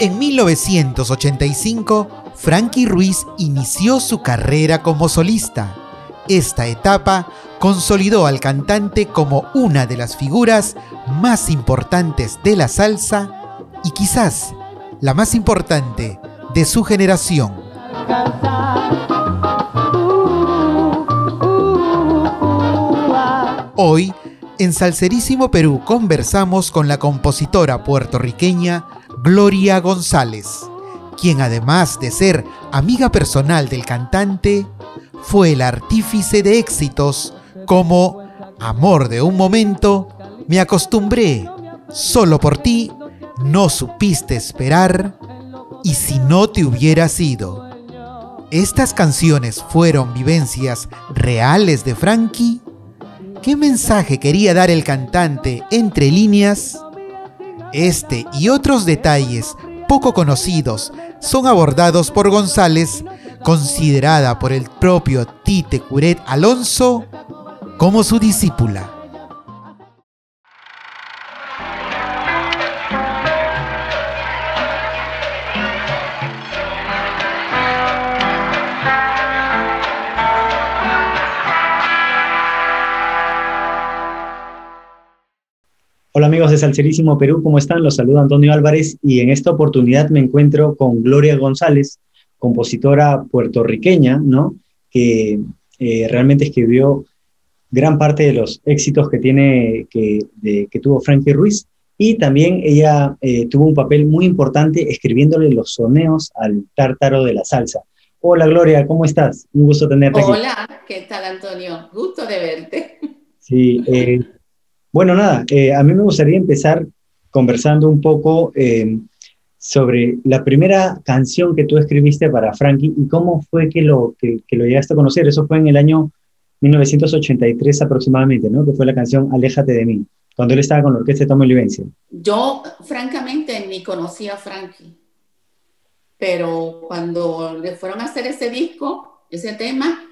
En 1985, Frankie Ruiz inició su carrera como solista. Esta etapa consolidó al cantante como una de las figuras más importantes de la salsa y quizás la más importante de su generación. Hoy, en Salserísimo Perú, conversamos con la compositora puertorriqueña Gloria González, quien además de ser amiga personal del cantante, fue el artífice de éxitos como Amor de un momento, Me acostumbré, Solo por ti, No supiste esperar y Si no te hubiera sido. ¿Estas canciones fueron vivencias reales de Frankie? ¿Qué mensaje quería dar el cantante entre líneas? Este y otros detalles poco conocidos son abordados por González, considerada por el propio Tite Curet Alonso como su discípula. Hola amigos de Salcerísimo Perú, ¿cómo están? Los saluda Antonio Álvarez y en esta oportunidad me encuentro con Gloria González, compositora puertorriqueña, ¿no? Que eh, realmente escribió gran parte de los éxitos que tiene, que, que tuvo Frankie Ruiz. Y también ella eh, tuvo un papel muy importante escribiéndole los soneos al tártaro de la salsa. Hola Gloria, ¿cómo estás? Un gusto tenerte aquí. Hola, ¿qué tal Antonio? Gusto de verte. Sí, eh, bueno, nada, eh, a mí me gustaría empezar conversando un poco eh, sobre la primera canción que tú escribiste para Frankie y cómo fue que lo, que, lo llegaste a conocer. Eso fue en el año 1983 aproximadamente, ¿no? Que fue la canción Aléjate de mí, cuando él estaba con la orquesta de Tomo Livencia. Yo, francamente, ni conocía a Frankie, pero cuando le fueron a hacer ese disco, ese tema,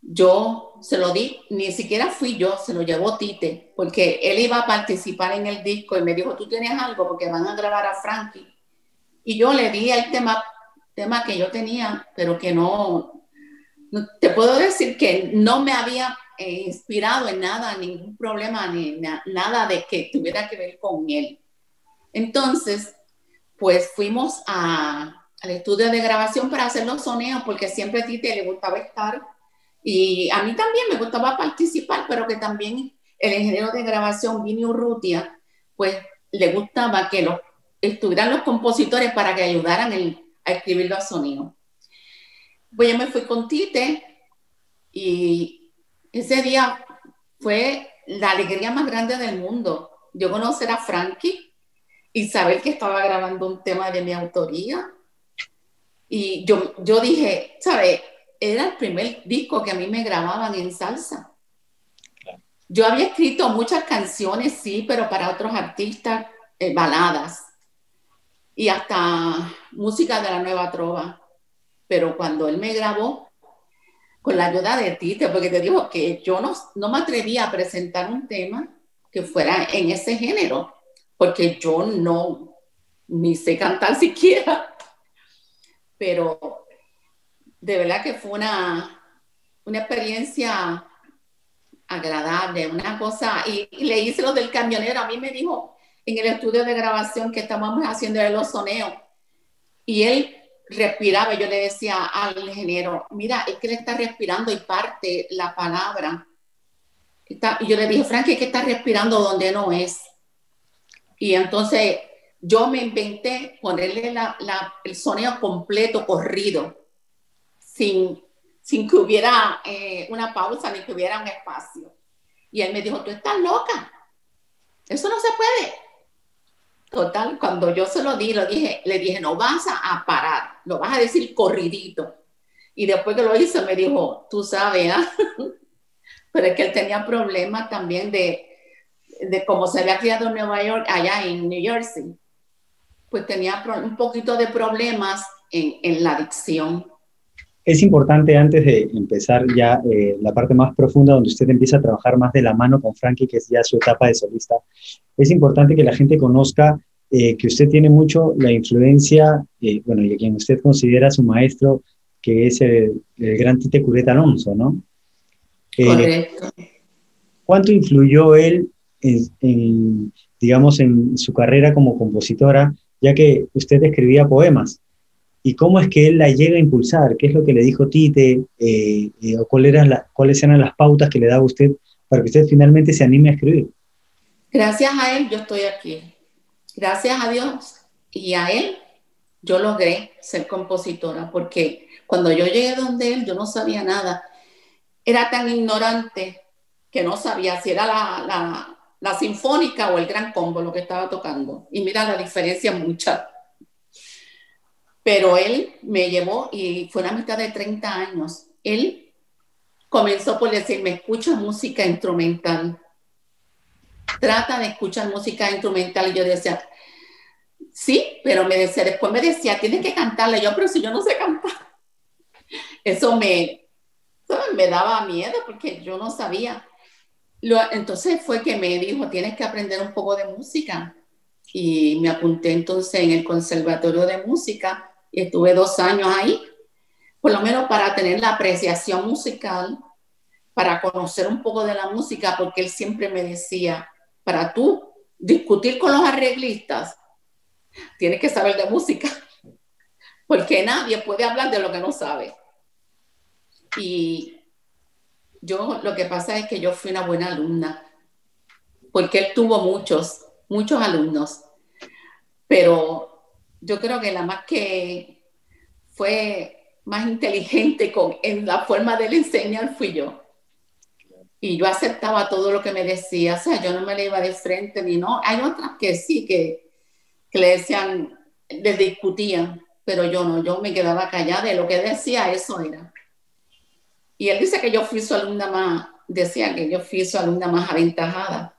yo se lo di, ni siquiera fui yo, se lo llevó Tite, porque él iba a participar en el disco y me dijo, tú tienes algo porque van a grabar a Frankie. Y yo le di el tema, tema que yo tenía, pero que no, te puedo decir que no me había eh, inspirado en nada, ningún problema, ni nada de que tuviera que ver con él. Entonces, pues fuimos a, al estudio de grabación para hacer los soneos, porque siempre a Tite le gustaba estar y a mí también me gustaba participar, pero que también el ingeniero de grabación, Vini Urrutia, pues le gustaba que estuvieran los compositores para que ayudaran a escribir los sonidos. Pues yo me fui con Tite y ese día fue la alegría más grande del mundo. Yo conocer a Frankie y saber que estaba grabando un tema de mi autoría. Y yo, yo dije, ¿sabes? Era el primer disco que a mí me grababan en salsa. Yo había escrito muchas canciones, sí, pero para otros artistas, eh, baladas y hasta música de la nueva trova. Pero cuando él me grabó, con la ayuda de Tite, porque te digo que yo no, no me atrevía a presentar un tema que fuera en ese género, porque yo no, ni sé cantar siquiera. Pero de verdad que fue una, una experiencia agradable, una cosa, y, le hice lo del camionero, a mí me dijo en el estudio de grabación que estábamos haciendo el soneos, y él respiraba, yo le decía al ingeniero, mira, es que él está respirando y parte la palabra. y yo le dije, Frank, es que está respirando donde no es. Y entonces yo me inventé ponerle el sonido completo, corrido sin, sin que hubiera eh, una pausa ni que hubiera un espacio. Y él me dijo, tú estás loca, eso no se puede. Total, cuando yo se lo di, lo dije, le dije, no vas a parar, lo vas a decir corridito. Y después que lo hizo, me dijo, tú sabes, ¿ah? pero es que él tenía problemas también de, de cómo se había criado en Nueva York, allá en New Jersey. Pues tenía un poquito de problemas en, en la adicción es importante antes de empezar ya eh, la parte más profunda donde usted empieza a trabajar más de la mano con Frankie, que es ya su etapa de solista, es importante que la gente conozca eh, que usted tiene mucho la influencia, eh, bueno, y a quien usted considera su maestro, que es el, gran Tite Cureta Alonso, ¿no? Correcto. ¿Cuánto influyó él en, digamos, en su carrera como compositora, ya que usted escribía poemas? Y cómo es que él la llega a impulsar, qué es lo que le dijo Tite, eh, eh, o cuál la, cuáles eran las pautas que le daba usted para que usted finalmente se anime a escribir. Gracias a él yo estoy aquí. Gracias a Dios y a él yo logré ser compositora, porque cuando yo llegué donde él yo no sabía nada. Era tan ignorante que no sabía si era la, la, la sinfónica o el gran combo lo que estaba tocando. Y mira la diferencia mucha pero él me llevó y fue una mitad de 30 años. Él comenzó por decirme, escucha música instrumental. Trata de escuchar música instrumental. Y yo decía, sí, pero me decía, después me decía, tienes que cantarle. Yo, pero si yo no sé cantar. Eso me, me daba miedo porque yo no sabía. entonces fue que me dijo, tienes que aprender un poco de música. Y me apunté entonces en el Conservatorio de Música estuve dos años ahí, por lo menos para tener la apreciación musical, para conocer un poco de la música, porque él siempre me decía, para tú discutir con los arreglistas, tienes que saber de música, porque nadie puede hablar de lo que no sabe. Y yo lo que pasa es que yo fui una buena alumna, porque él tuvo muchos, muchos alumnos, pero yo creo que la más que fue más inteligente con, en la forma de enseñar fui yo. Y yo aceptaba todo lo que me decía, o sea, yo no me le iba de frente ni no. Hay otras que sí, que, que le decían, le discutían, pero yo no, yo me quedaba callada de lo que decía, eso era. Y él dice que yo fui su alumna más, decía que yo fui su alumna más aventajada.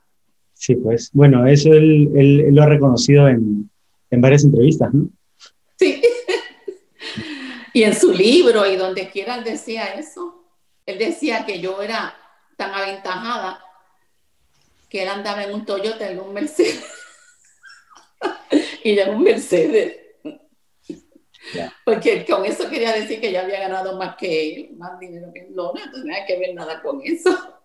Sí, pues, bueno, eso él, él lo ha reconocido en, en varias entrevistas, ¿no? Sí. y en su libro y donde quiera él decía eso. Él decía que yo era tan aventajada que él andaba en un Toyota en un Mercedes. y en un Mercedes. Porque con eso quería decir que yo había ganado más que él, más dinero que él. No, no tenía que ver nada con eso.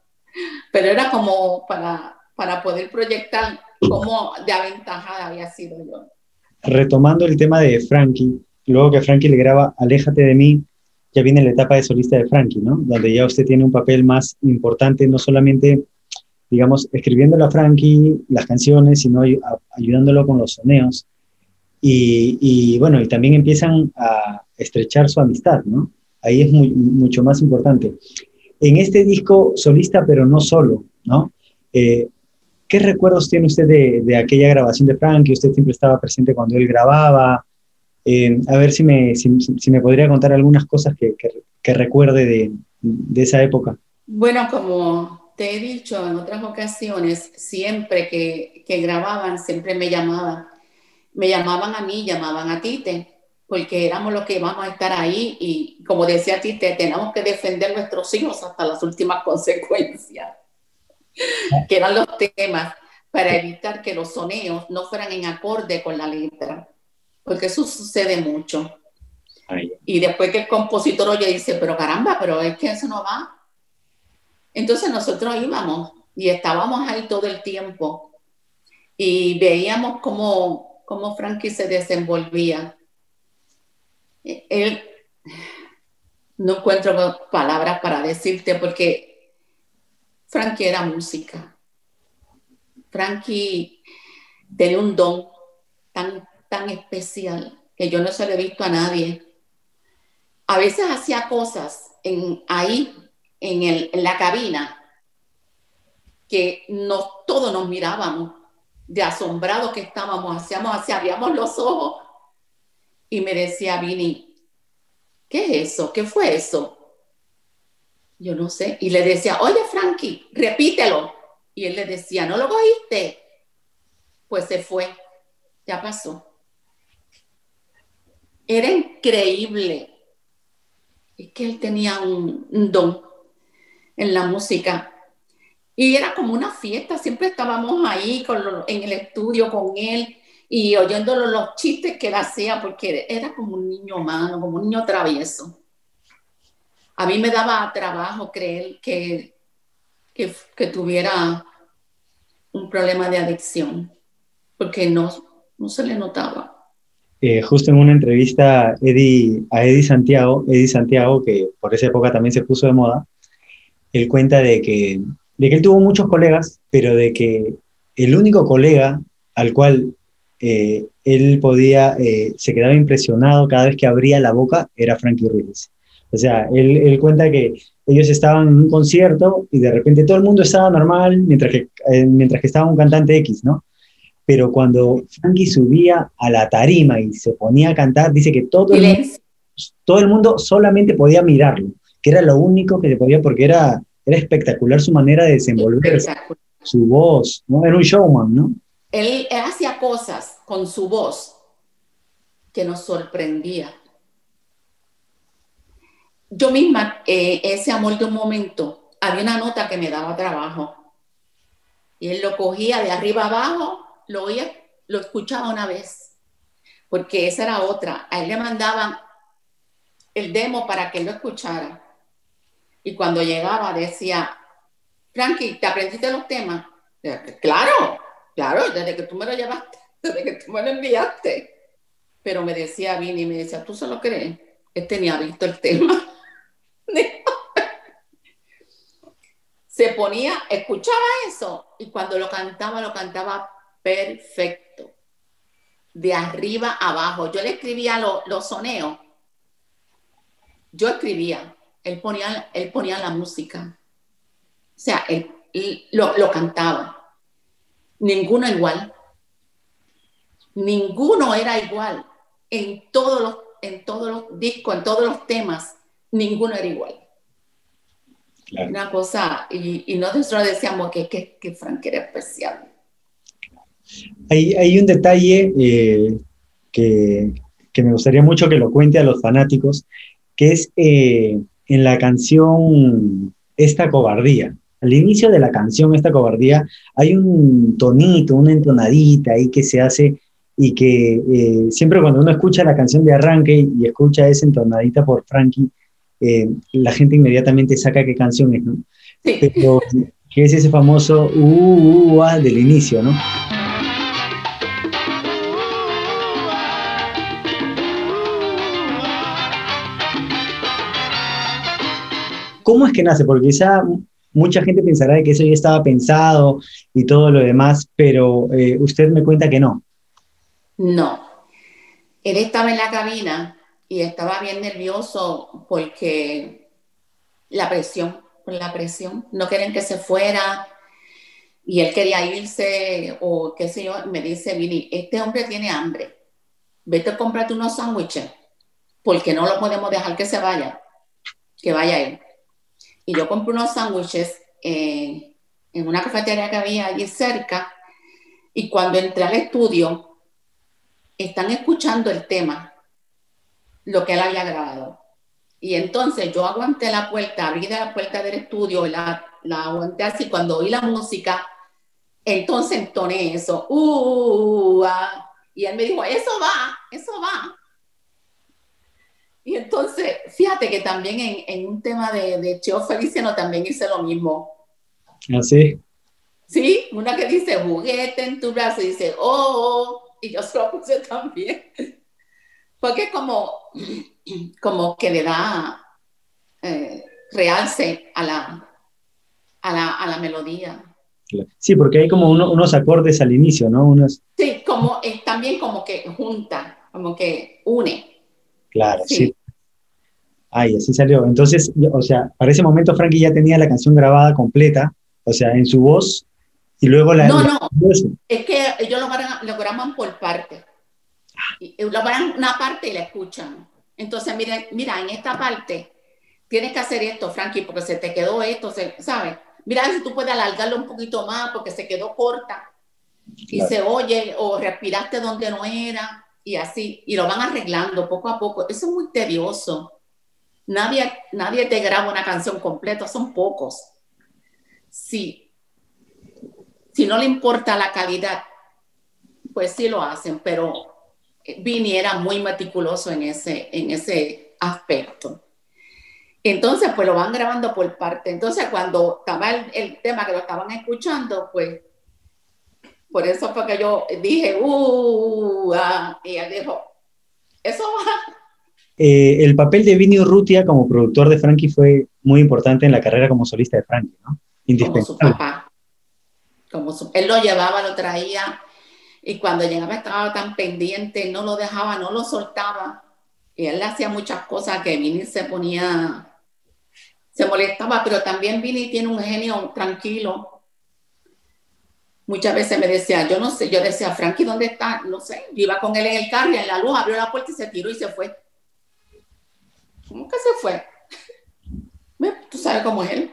Pero era como para, para poder proyectar cómo de aventajada había sido yo retomando el tema de Frankie, luego que Frankie le graba Aléjate de mí, ya viene la etapa de solista de Frankie, ¿no? Donde ya usted tiene un papel más importante, no solamente, digamos, escribiéndole a Frankie las canciones, sino ayudándolo con los soneos. Y, bueno, y también empiezan a estrechar su amistad, ¿no? Ahí es mucho más importante. En este disco solista, pero no solo, ¿no? Eh, ¿Qué recuerdos tiene usted de, aquella grabación de Frankie? Usted siempre estaba presente cuando él grababa. Eh, a ver si me, si, me podría contar algunas cosas que, que, recuerde de, de, esa época. Bueno, como te he dicho en otras ocasiones, siempre que, que grababan, siempre me llamaban. Me llamaban a mí, llamaban a Tite, porque éramos los que íbamos a estar ahí y como decía Tite, tenemos que defender nuestros hijos hasta las últimas consecuencias que eran los temas para evitar que los sonidos no fueran en acorde con la letra, porque eso sucede mucho. Y después que el compositor oye dice, pero caramba, pero es que eso no va. Entonces nosotros íbamos y estábamos ahí todo el tiempo y veíamos cómo, cómo Frankie se desenvolvía. Él, no encuentro palabras para decirte porque Frankie era música. Frankie tenía un don tan, tan especial que yo no se lo he visto a nadie. A veces hacía cosas en, ahí, en, el, en la cabina, que todos nos mirábamos de asombrados que estábamos, hacíamos así, abríamos los ojos y me decía, Vini, ¿qué es eso? ¿Qué fue eso? Yo no sé. Y le decía, oye, Frankie, repítelo. Y él le decía, ¿no lo cogiste? Pues se fue. Ya pasó. Era increíble es que él tenía un, don en la música. Y era como una fiesta, siempre estábamos ahí con en el estudio con él y oyéndolo los chistes que él hacía, porque era como un niño humano, como un niño travieso. A mí me daba trabajo creer que, que, que tuviera un problema de adicción, porque no, no se le notaba. Eh, justo en una entrevista Eddie, a Eddie Santiago, Eddie Santiago, que por esa época también se puso de moda, él cuenta de que, de que él tuvo muchos colegas, pero de que el único colega al cual eh, él podía, eh, se quedaba impresionado cada vez que abría la boca era Frankie Ruiz. O sea, él, él, cuenta que ellos estaban en un concierto y de repente todo el mundo estaba normal mientras que, mientras que estaba un cantante X, ¿no? pero cuando Frankie subía a la tarima y se ponía a cantar, dice que todo el, mundo, todo el mundo solamente podía mirarlo, que era lo único que se podía, porque era, era espectacular su manera de desenvolverse, su voz, ¿no? Era un showman, ¿no? Él, hacía cosas con su voz que nos sorprendía. Yo misma, eh, ese amor de un momento, había una nota que me daba trabajo. Y él lo cogía de arriba abajo lo oía, lo escuchaba una vez, porque esa era otra. A él le mandaban el demo para que él lo escuchara. Y cuando llegaba decía, Frankie, ¿te aprendiste los temas? Claro, claro, desde que tú me lo llevaste, desde que tú me lo enviaste. Pero me decía y me decía, ¿tú se lo crees? Este ni ha visto el tema. se ponía, escuchaba eso y cuando lo cantaba, lo cantaba perfecto. De arriba abajo. Yo le escribía los soneos. Yo escribía. Él ponía, él ponía la música. O sea, él, lo, lo cantaba. Ninguno igual. Ninguno era igual. En todos los, en todos los discos, en todos los temas, ninguno era igual. Una cosa, y, y nosotros decíamos que, que, que Frank era especial. Hay, un detalle eh, que, me gustaría mucho que lo cuente a los fanáticos, que es eh, en la canción Esta cobardía. Al inicio de la canción Esta cobardía hay un tonito, una entonadita ahí que se hace y que eh, siempre cuando uno escucha la canción de arranque y escucha esa entonadita por Frankie, la gente inmediatamente saca qué canción es, ¿no? Pero que es ese famoso uh, uh, uh, del inicio, ¿no? ¿Cómo es que nace? Porque quizá mucha gente pensará que eso ya estaba pensado y todo lo demás, pero eh, usted me cuenta que no. No. Él estaba en la cabina y estaba bien nervioso porque la presión, la presión, no querían que se fuera y él quería irse o qué sé yo, me dice, Vini, este hombre tiene hambre, vete a comprarte unos sándwiches porque no lo podemos dejar que se vaya, que vaya él. Y yo compré unos sándwiches en una cafetería que había allí cerca. Y cuando entré al estudio, están escuchando el tema, lo que él había grabado. Y entonces yo aguanté la puerta, abrí la puerta del estudio, la, la aguanté así. Cuando oí la música, entonces entoné eso. Uh, uh, uh ah. Y él me dijo, eso va, eso va. Y entonces, fíjate que también en, en un tema de, de Cheo Feliciano también hice lo mismo. ¿Así? ¿Ah, sí, una que dice juguete en tu brazo y dice, oh, oh" y yo se lo puse también. Porque como, como que le da eh, realce a la, a la, a la melodía. Sí, porque hay como unos acordes al inicio, ¿no? Unos... Sí, como, es también como que junta, como que une. Claro, sí. Ay, así salió. Entonces, o sea, para ese momento Frankie ya tenía la canción grabada completa, o sea, en su voz, y luego la... No, no, es que ellos lo, lo graban por parte. Lo graban una parte y la escuchan. Entonces, mira, mira, en esta parte tienes que hacer esto, Frankie, porque se te quedó esto, ¿sabes? Mira si tú puedes alargarlo un poquito más porque se quedó corta y se oye o respiraste donde no era y así, y lo van arreglando poco a poco. Eso es muy tedioso. nadie, nadie te graba una canción completa, son pocos. Sí. Si no le importa la calidad, pues sí lo hacen, pero Vini era muy meticuloso en ese, en ese aspecto. Entonces, pues lo van grabando por parte. Entonces, cuando estaba el, tema que lo estaban escuchando, pues, por eso fue que yo dije, uh, ah", y él dijo, eso va. Eh, el papel de Vini Urrutia como productor de Frankie fue muy importante en la carrera como solista de Frankie, ¿no? Indispensable. Como su papá. Como su, él lo llevaba, lo traía, y cuando llegaba estaba tan pendiente, no lo dejaba, no lo soltaba. Y él hacía muchas cosas que Vini se ponía se molestaba, pero también Vini tiene un genio tranquilo. Muchas veces me decía, yo no sé, yo decía, Frankie, ¿dónde está? No sé, yo iba con él en el carro y en la luz abrió la puerta y se tiró y se fue. ¿Cómo que se fue? Tú sabes cómo es él.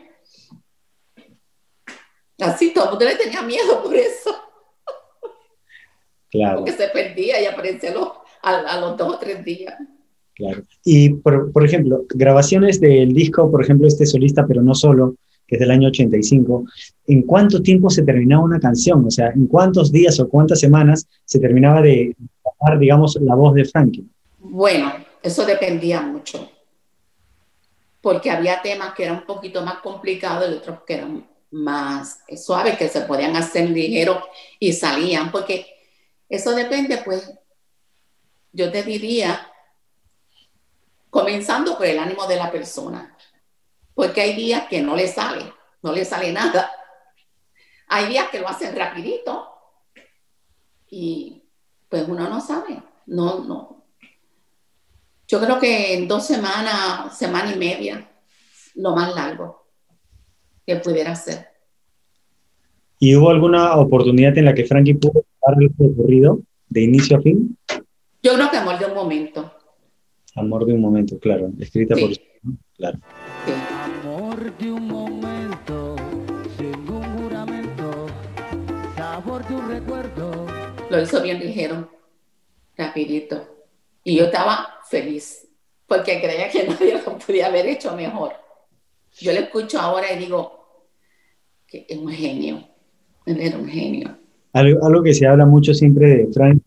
Así todo el le tenía miedo por eso. Claro. Porque se perdía y aparecía a, a los dos o tres días. Claro. Y, por, por, ejemplo, grabaciones del disco, por ejemplo, este solista, pero no solo, que es del año 85, ¿en cuánto tiempo se terminaba una canción? O sea, ¿en cuántos días o cuántas semanas se terminaba de grabar, digamos, la voz de Frankie? Bueno, eso dependía mucho, porque había temas que eran un poquito más complicados y otros que eran más suaves, que se podían hacer ligeros y salían, porque eso depende, pues, yo te diría comenzando por el ánimo de la persona, porque hay días que no le sale, no le sale nada. Hay días que lo hacen rapidito y pues uno no sabe, no, no. Yo creo que en dos semanas, semana y media, lo más largo que pudiera ser. ¿Y hubo alguna oportunidad en la que Frankie pudo el recorrido de inicio a fin? Yo creo que amor de un momento. Amor de un momento, claro, escrita por claro. Amor de un momento, sin un juramento, sabor de un recuerdo. Lo hizo bien ligero, rapidito. Y yo estaba feliz, porque creía que nadie lo podía haber hecho mejor. Yo le escucho ahora y digo que es un genio, él era un genio. Algo, que se habla mucho siempre de Frank,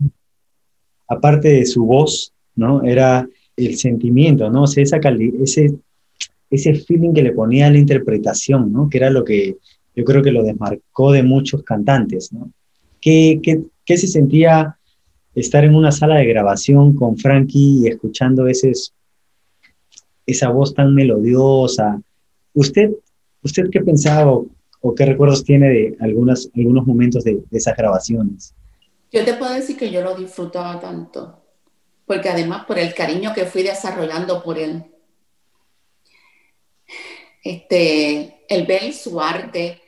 aparte de su voz, ¿no? Era el sentimiento, ¿no? O ese, ese feeling que le ponía a la interpretación, ¿no? Que era lo que yo creo que lo desmarcó de muchos cantantes, ¿no? ¿Qué, qué, se sentía estar en una sala de grabación con Frankie y escuchando ese, esa voz tan melodiosa? ¿Usted, usted qué pensaba o, qué recuerdos tiene de algunas, algunos momentos de, esas grabaciones? Yo te puedo decir que yo lo disfrutaba tanto porque además por el cariño que fui desarrollando por él, este, el ver su arte,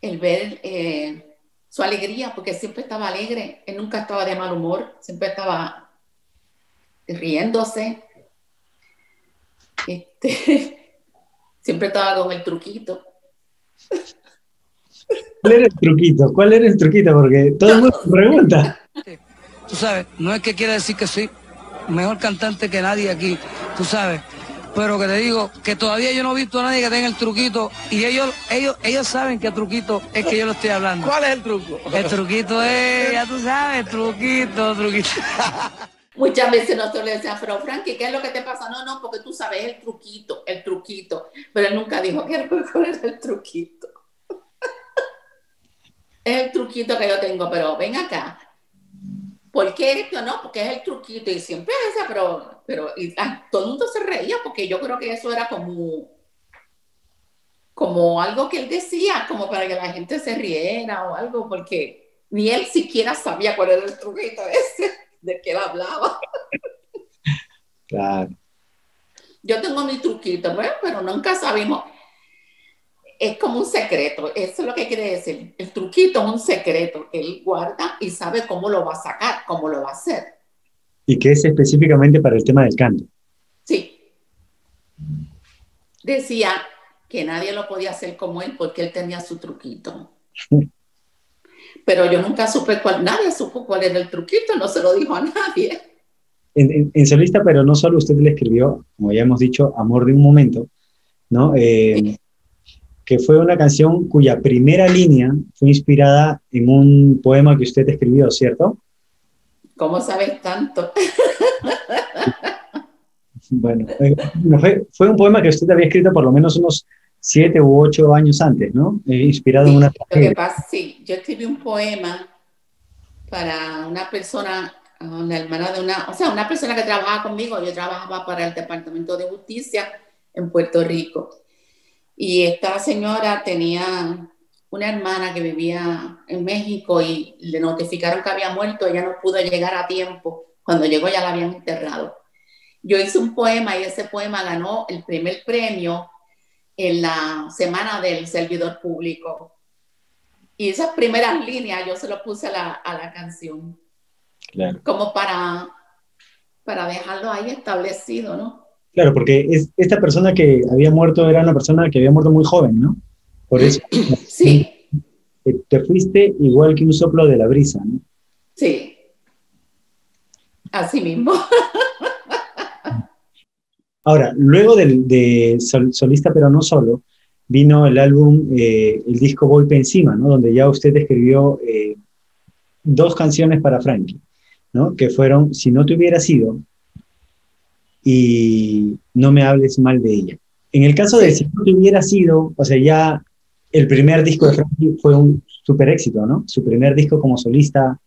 el ver eh, su alegría, porque siempre estaba alegre, él nunca estaba de mal humor, siempre estaba riéndose, este, siempre estaba con el truquito. ¿Cuál era el truquito? ¿Cuál era el truquito? Porque todo el mundo pregunta. Tú sabes, no es que quiera decir que soy mejor cantante que nadie aquí, tú sabes. Pero que te digo que todavía yo no he visto a nadie que tenga el truquito y ellos, ellos, ellos saben qué truquito es que yo lo estoy hablando. ¿Cuál es el truco? El truquito es, ya tú sabes, truquito, truquito. Muchas veces nosotros le decíamos, pero Frankie, ¿qué es lo que te pasa? No, no, porque tú sabes el truquito, el truquito. Pero él nunca dijo que era el truquito. es el truquito que yo tengo, pero ven acá, ¿por qué esto no? Porque es el truquito y siempre esa, pero, pero ah, todo el mundo se reía porque yo creo que eso era como, como algo que él decía, como para que la gente se riera o algo, porque ni él siquiera sabía cuál era el truquito ese de que él hablaba. Claro. Yo tengo mi truquito, pero nunca sabemos es como un secreto, eso es lo que quiere decir. El truquito es un secreto que él guarda y sabe cómo lo va a sacar, cómo lo va a hacer. ¿Y qué es específicamente para el tema del canto? Sí. Decía que nadie lo podía hacer como él porque él tenía su truquito. Pero yo nunca supe cuál, nadie supo cuál era el truquito, no se lo dijo a nadie. en, solista, pero no solo usted le escribió, como ya hemos dicho, Amor de un Momento, ¿no? Eh, que fue una canción cuya primera línea fue inspirada en un poema que usted escribió, ¿cierto? ¿Cómo sabes tanto? bueno, eh, fue, un poema que usted había escrito por lo menos unos siete u ocho años antes, ¿no? Eh, inspirado en una... sí, yo escribí un poema para una persona la hermana de una, o sea, una persona que trabajaba conmigo, yo trabajaba para el Departamento de Justicia en Puerto Rico. Y esta señora tenía una hermana que vivía en México y le notificaron que había muerto, ella no pudo llegar a tiempo. Cuando llegó ya la habían enterrado. Yo hice un poema y ese poema ganó el primer premio en la semana del servidor público. Y esas primeras líneas yo se lo puse a la, a la canción. Como para, para dejarlo ahí establecido, ¿no? Claro, porque es, esta persona que había muerto era una persona que había muerto muy joven, ¿no? Por eso. Sí. Te fuiste igual que un soplo de la brisa, ¿no? Sí. Así mismo. Ahora, luego de, Solista pero no solo, vino el álbum, eh, el disco Golpe Encima, ¿no? Donde ya usted escribió eh, dos canciones para Frankie. ¿no? que fueron Si no te hubiera sido y No me hables mal de ella. En el caso de Si no te hubiera sido, o sea, ya el primer disco de Frankie fue un super éxito, ¿no? Su primer disco como solista.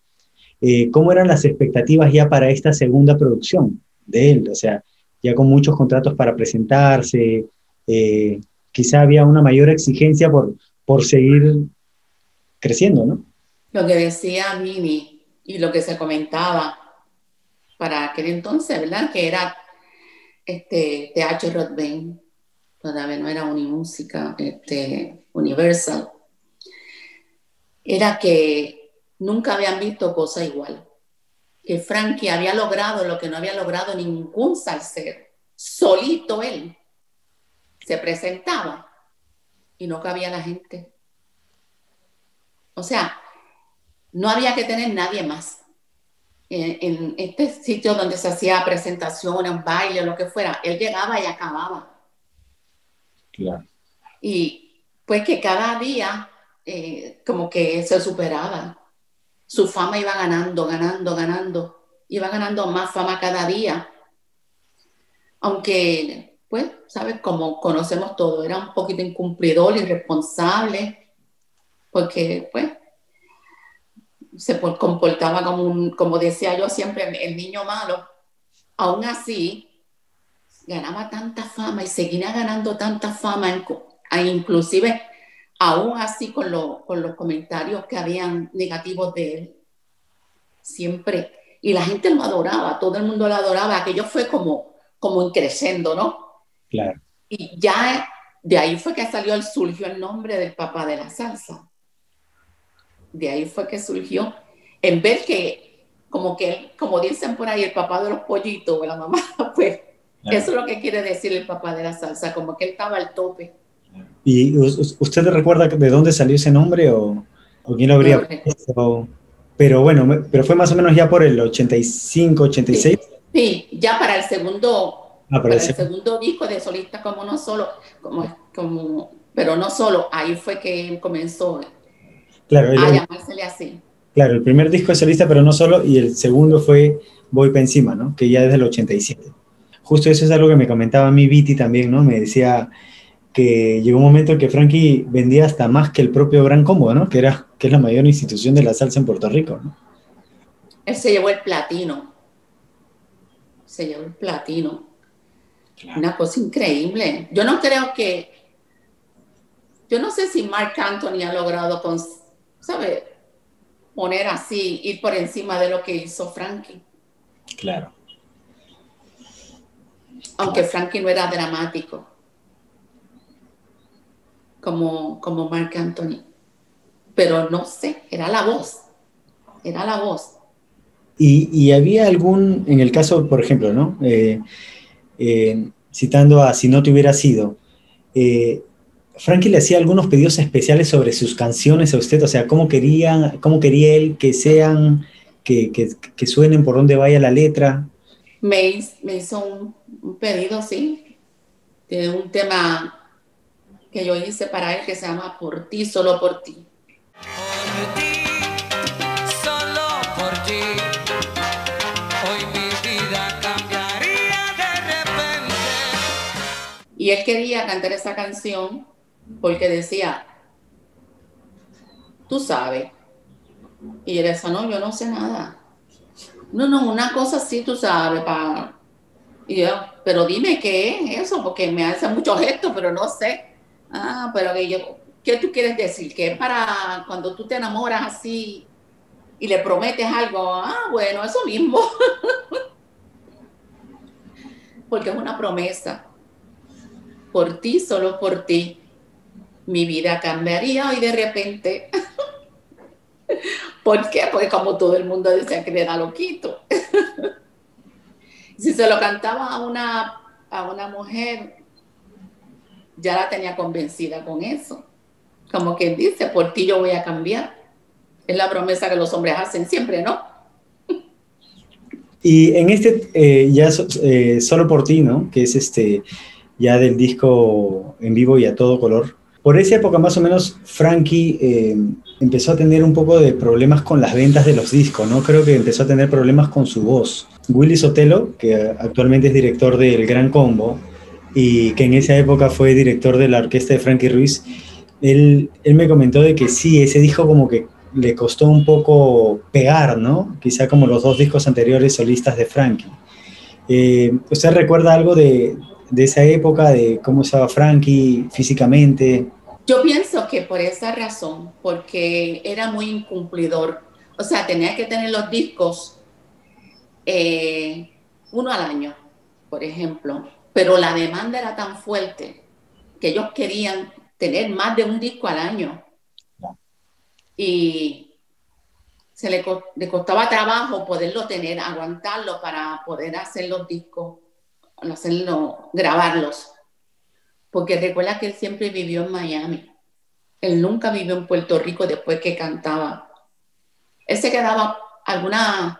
Eh, ¿Cómo eran las expectativas ya para esta segunda producción de él? O sea, ya con muchos contratos para presentarse, eh, quizá había una mayor exigencia por, por seguir creciendo, ¿no? Lo que decía Mimi, y lo que se comentaba para aquel entonces, ¿verdad? Que era este, TH Rodben, todavía no era Unimúsica, este, Universal, era que nunca habían visto cosa igual. Que Frankie había logrado lo que no había logrado ningún salsero, solito él. Se presentaba y no cabía la gente. O sea, no había que tener nadie más. En, este sitio donde se hacía presentación, un baile, lo que fuera, él llegaba y acababa. Claro. Y pues que cada día eh, como que se superaba. Su fama iba ganando, ganando, ganando. Iba ganando más fama cada día. Aunque, pues, ¿sabes? Como conocemos todo, era un poquito incumplidor, irresponsable, porque, pues, se comportaba como como decía yo siempre, el niño malo. Aún así, ganaba tanta fama y seguía ganando tanta fama, inclusive aún así con, con los comentarios que habían negativos de él. Siempre. Y la gente lo adoraba, todo el mundo lo adoraba. Aquello fue como, como creciendo, ¿no? Claro. Y ya de ahí fue que salió, surgió el nombre del papá de la salsa de ahí fue que surgió, en ver que, como que, como dicen por ahí, el papá de los pollitos o la mamá, pues eso es lo que quiere decir el papá de la salsa, como que él estaba al tope. ¿Y usted recuerda de dónde salió ese nombre o, o quién lo habría puesto? Pero bueno, pero fue más o menos ya por el 85, 86. Sí, ya para el segundo, ah, para, el, segundo disco de solista como no solo, como, como, pero no solo, ahí fue que comenzó Claro, el, así. Claro, el primer disco es solista, pero no solo, y el segundo fue Voy para encima, ¿no? Que ya desde el 87. Justo eso es algo que me comentaba mi Viti también, ¿no? Me decía que llegó un momento en que Frankie vendía hasta más que el propio Gran Combo, ¿no? Que, era, que es la mayor institución de la salsa en Puerto Rico, ¿no? Él se llevó el platino. Se llevó el platino. Una cosa increíble. Yo no creo que. Yo no sé si Mark Anthony ha logrado con, ¿sabe? Poner así, ir por encima de lo que hizo Frankie. Claro. Aunque Frankie no era dramático, como, como Mark Anthony. Pero no sé, era la voz, era la voz. Y, había algún, en el caso, por ejemplo, ¿no? Eh, eh, citando a Si no te hubiera sido, eh, Frankie le hacía algunos pedidos especiales sobre sus canciones a usted, o sea, cómo, quería, cómo quería él que sean, que, que, suenen por donde vaya la letra. me, me hizo un, un pedido, sí, de un tema que yo hice para él que se llama Por ti, solo por ti. Por ti, solo por ti. Hoy mi vida cambiaría de repente. Y él quería cantar esa canción porque decía, tú sabes. Y él decía, no, yo no sé nada. No, no, una cosa sí, tú sabes, pa. Y yo, pero dime qué es eso, porque me hace muchos gestos, pero no sé. Ah, pero que yo, ¿qué tú quieres decir? Que es para cuando tú te enamoras así y le prometes algo. Ah, bueno, eso mismo. porque es una promesa. Por ti, solo por ti, mi vida cambiaría y de repente. ¿Por qué? Porque como todo el mundo decía que le era loquito. si se lo cantaba a una, a una mujer, ya la tenía convencida con eso. Como quien dice, por ti yo voy a cambiar. Es la promesa que los hombres hacen siempre, ¿no? Y en este, eh, ya eh, solo por ti, ¿no? Que es este, ya del disco en vivo y a todo color. Por esa época más o menos, Frankie eh, empezó a tener un poco de problemas con las ventas de los discos, ¿no? Creo que empezó a tener problemas con su voz. Willy Sotelo, que actualmente es director del Gran Combo y que en esa época fue director de la orquesta de Frankie Ruiz, él, él me comentó de que sí, ese disco como que le costó un poco pegar, ¿no? Quizá como los dos discos anteriores solistas de Frankie. Eh, ¿Usted recuerda algo de, de esa época, de cómo estaba Frankie físicamente? Yo pienso que por esa razón, porque era muy incumplidor. O sea, tenía que tener los discos eh, uno al año, por ejemplo. Pero la demanda era tan fuerte que ellos querían tener más de un disco al año. Y se le, co- le costaba trabajo poderlo tener, aguantarlo para poder hacer los discos, hacerlo, grabarlos. Porque recuerda que él siempre vivió en Miami. Él nunca vivió en Puerto Rico después que cantaba. Él se quedaba algunas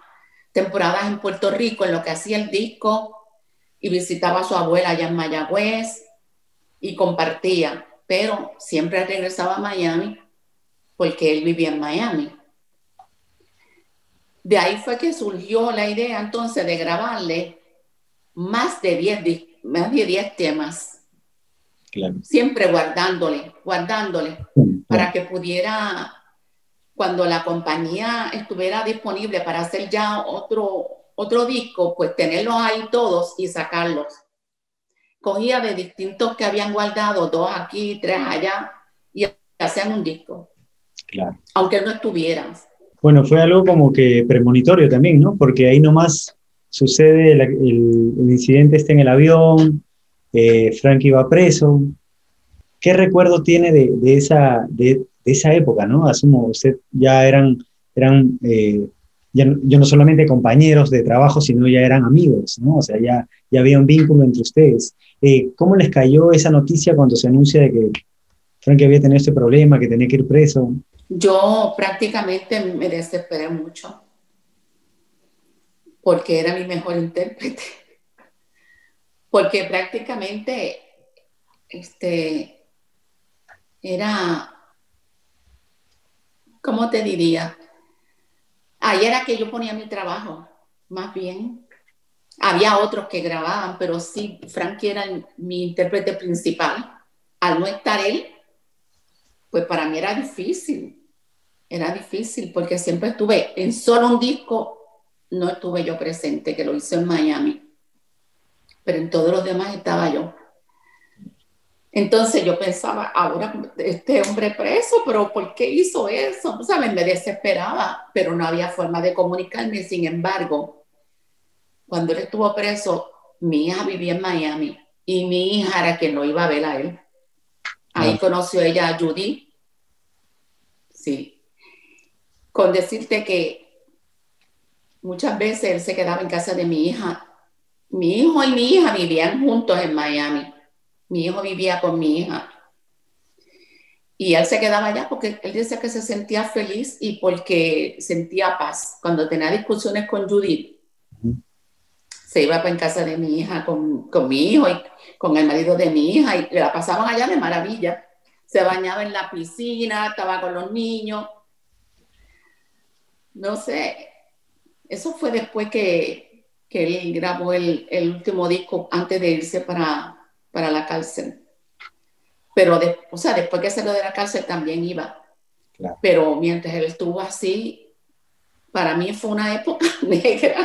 temporadas en Puerto Rico en lo que hacía el disco y visitaba a su abuela allá en Mayagüez y compartía, pero siempre regresaba a Miami porque él vivía en Miami. De ahí fue que surgió la idea entonces de grabarle más de 10, dis- más de 10 temas Claro. siempre guardándole, guardándole, para que pudiera, cuando la compañía estuviera disponible para hacer ya otro, otro disco, pues tenerlos ahí todos y sacarlos. Cogía de distintos que habían guardado, dos aquí, tres allá, y hacían un disco, Claro. aunque no estuviera. Bueno, fue algo como que premonitorio también, ¿no? Porque ahí nomás sucede el, el- el incidente este en el avión, eh, Frankie va preso. ¿Qué recuerdo tiene de, de esa, de, de esa época, no? Asumo, usted ya eran, eran eh, ya, no- ya no solamente compañeros de trabajo, sino ya eran amigos, ¿no? O sea, ya, ya había un vínculo entre ustedes. Eh, ¿Cómo les cayó esa noticia cuando se anuncia de que Frankie había tenido este problema, que tenía que ir preso? Yo prácticamente me desesperé mucho porque era mi mejor intérprete. Porque prácticamente este, era, ¿cómo te diría? Ahí era que yo ponía mi trabajo, más bien. Había otros que grababan, pero sí, Frankie era mi intérprete principal. Al no estar él, pues para mí era difícil. Era difícil porque siempre estuve en solo un disco, no estuve yo presente, que lo hice en Miami, pero en todos los demás estaba yo. Entonces yo pensaba, ahora este hombre preso, pero ¿por qué hizo eso? ¿Sabes? Me desesperaba, pero no había forma de comunicarme. Sin embargo, cuando él estuvo preso, mi hija vivía en Miami y mi hija era quien lo iba a ver a él. Ahí Ah. conoció ella a Judy. Sí. Con decirte que muchas veces él se quedaba en casa de mi hija. Mi hijo y mi hija vivían juntos en Miami. Mi hijo vivía con mi hija. Y él se quedaba allá porque él decía que se sentía feliz y porque sentía paz. Cuando tenía discusiones con Judith, se iba para en casa de mi hija con, con mi hijo y con el marido de mi hija y la pasaban allá de maravilla. Se bañaba en la piscina, estaba con los niños. No sé, eso fue después que, que él grabó el, el último disco antes de irse para, para la cárcel. Pero, de- o sea, después que salió de la cárcel también iba. Claro. Pero mientras él estuvo así, para mí fue una época negra.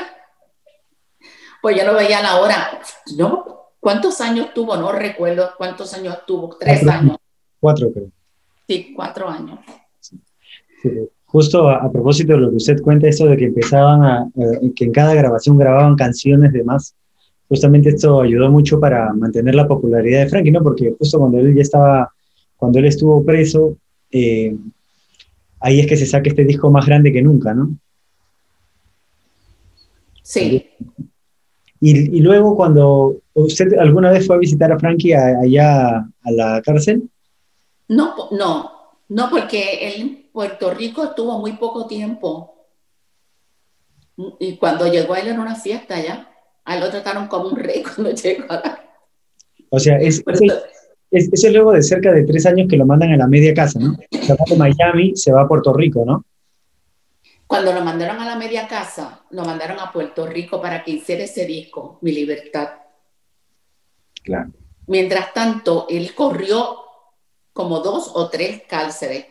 Pues yo no veía la hora. No, ¿Cuántos años tuvo? No recuerdo cuántos años tuvo. Tres Cuatro. años. Cuatro, creo. Sí, cuatro años. Sí. Justo a, a propósito de lo que usted cuenta, esto de que empezaban a, eh, que en cada grabación grababan canciones de más, justamente esto ayudó mucho para mantener la popularidad de Frankie, ¿no? Porque justo cuando él ya estaba, cuando él estuvo preso, eh, ahí es que se saca este disco más grande que nunca, ¿no? Sí. Y, y luego cuando usted alguna vez fue a visitar a Frankie a- allá a la cárcel, No, no, no, porque él en Puerto Rico estuvo muy poco tiempo. Y cuando llegó él era una fiesta ya. A él lo trataron como un rey cuando llegó a la... o sea, es, es, es- luego de cerca de tres años que lo mandan a la media casa, ¿no? Se va de Miami, se va a Puerto Rico, ¿no? Cuando lo mandaron a la media casa, lo mandaron a Puerto Rico para que hiciera ese disco, Mi Libertad. Claro. Mientras tanto, él corrió como dos o tres cárceles.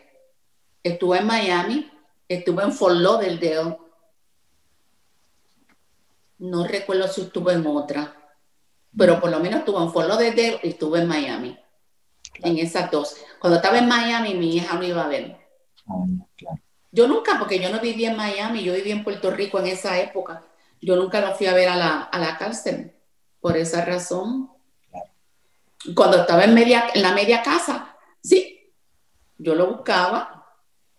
Estuvo en Miami, estuvo en Fort Lauderdale. No recuerdo si estuvo en otra, pero por lo menos estuvo en Fort Lauderdale y estuvo en Miami. En esas dos. Cuando estaba en Miami, mi hija no iba a ver. Ah, claro. Yo nunca, porque yo no vivía en Miami, yo vivía en Puerto Rico en esa época. Yo nunca lo fui a ver a la, a la cárcel. Por esa razón. Cuando estaba en, media, en la media casa, sí, yo lo buscaba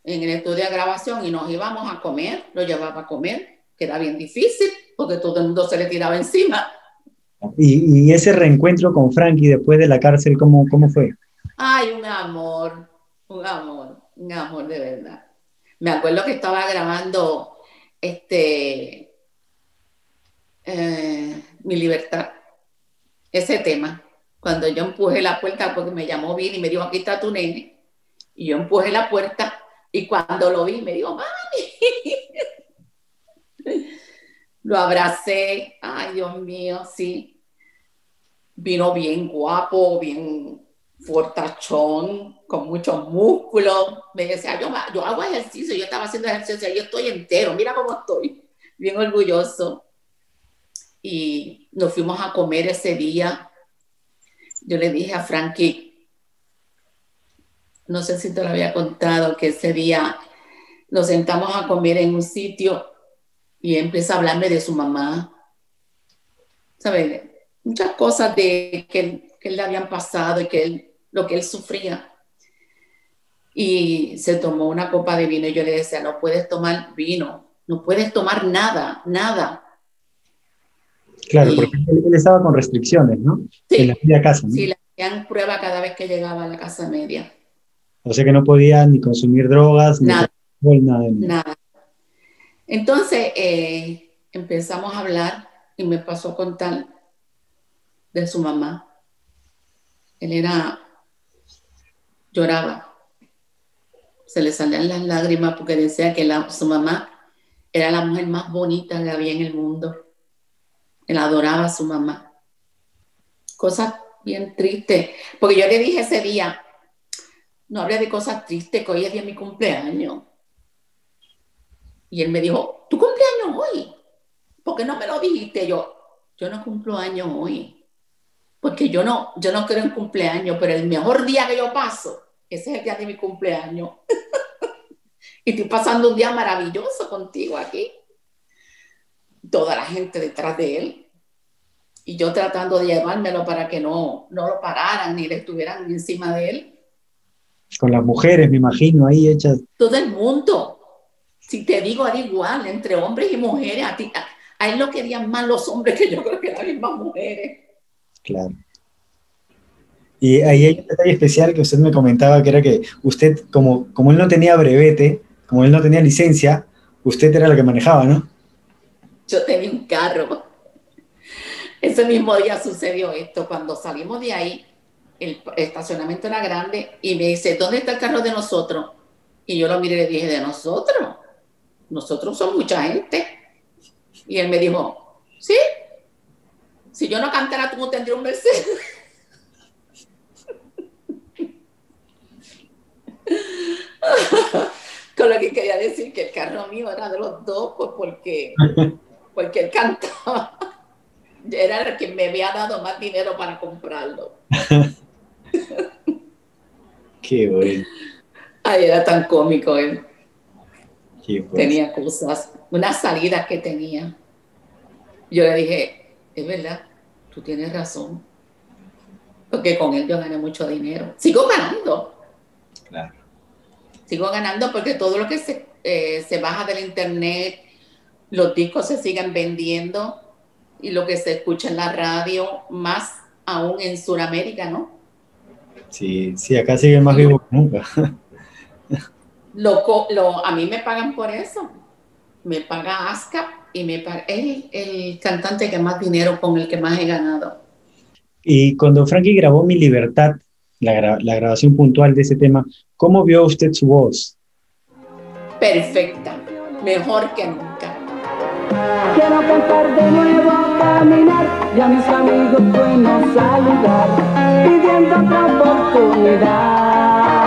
en el estudio de grabación y nos íbamos a comer, lo llevaba a comer, que era bien difícil porque todo el mundo se le tiraba encima. Y, y ese reencuentro con Frankie después de la cárcel, ¿cómo, cómo fue? Ay, un amor, un amor, un amor de verdad. Me acuerdo que estaba grabando este eh, Mi Libertad, ese tema. Cuando yo empujé la puerta, porque me llamó Vini y me dijo, aquí está tu nene. Y yo empujé la puerta y cuando lo vi me dijo, mami. lo abracé. Ay, Dios mío, sí. Vino bien guapo, bien fortachón, con muchos músculos. Me decía, yo, yo hago ejercicio, yo estaba haciendo ejercicio, yo estoy entero, mira cómo estoy, bien orgulloso. Y nos fuimos a comer ese día. Yo le dije a Frankie, no sé si te lo había contado, que ese día nos sentamos a comer en un sitio y empieza a hablarme de su mamá. ¿Sabes? Muchas cosas de que, que le habían pasado y que él, lo que él sufría. Y se tomó una copa de vino y yo le decía, no puedes tomar vino, no puedes tomar nada, nada. Claro, Sí. porque él, él estaba con restricciones, ¿no? En Sí, la media casa, ¿no? sí, le hacían prueba cada vez que llegaba a la casa media. O sea que no podía ni consumir drogas, ni Nada. alcohol, nada nada. Entonces eh, empezamos a hablar y me pasó a contar de su mamá. Él era, lloraba, se le salían las lágrimas porque decía que su mamá era la mujer más bonita que había en el mundo. Él adoraba a su mamá. Cosas bien tristes, porque yo le dije ese día, no hable de cosas tristes, que hoy es día de mi cumpleaños. Y él me dijo, ¿tu cumpleaños hoy? ¿Por qué no me lo dijiste? Yo, yo no cumplo años hoy. Porque yo no, yo no creo en cumpleaños, pero el mejor día que yo paso, ese es el día de mi cumpleaños. y estoy pasando un día maravilloso contigo aquí. Toda la gente detrás de él. Y yo tratando de llevármelo para que no, no lo pararan ni le estuvieran encima de él. Con las mujeres, me imagino, ahí hechas. todo el mundo. Si te digo, era igual, entre hombres y mujeres. A, ti, a, a él lo querían más los hombres que yo creo que las mismas mujeres. Claro. Y ahí hay un detalle especial que usted me comentaba, que era que usted, como, como él no tenía brevete, como él no tenía licencia, usted era la que manejaba, ¿no? Yo tenía un carro. Ese mismo día sucedió esto. Cuando salimos de ahí, el estacionamiento era grande y me dice, ¿dónde está el carro de nosotros? Y yo lo miré y le dije, ¿de nosotros? Nosotros somos mucha gente. Y él me dijo, ¿sí? Si yo no cantara, tú no tendrías un Mercedes. Con lo que quería decir que el carro mío era de los dos, pues porque, porque él cantaba. Era el que me había dado más dinero para comprarlo. Qué bueno. Ay, era tan cómico él. Bueno. Tenía cosas, unas salidas que tenía. Yo le dije, es verdad, tú tienes razón. Porque con él yo gané mucho dinero. Sigo ganando. Claro. sigo ganando porque todo lo que se, eh, se baja del internet, los discos se siguen vendiendo y lo que se escucha en la radio, más aún en Sudamérica, ¿no? Sí, sí, acá sigue más vivo que nunca. Lo, a mí me pagan por eso. Me paga ASCAP y me paga, es el, cantante que más dinero con el que más he ganado. Y cuando Frankie grabó Mi Libertad, la, gra- la grabación puntual de ese tema, ¿cómo vio usted su voz? Perfecta, mejor que nunca. Quiero cantar de nuevo, caminar y a mis amigos buenos saludar, pidiendo otra oportunidad.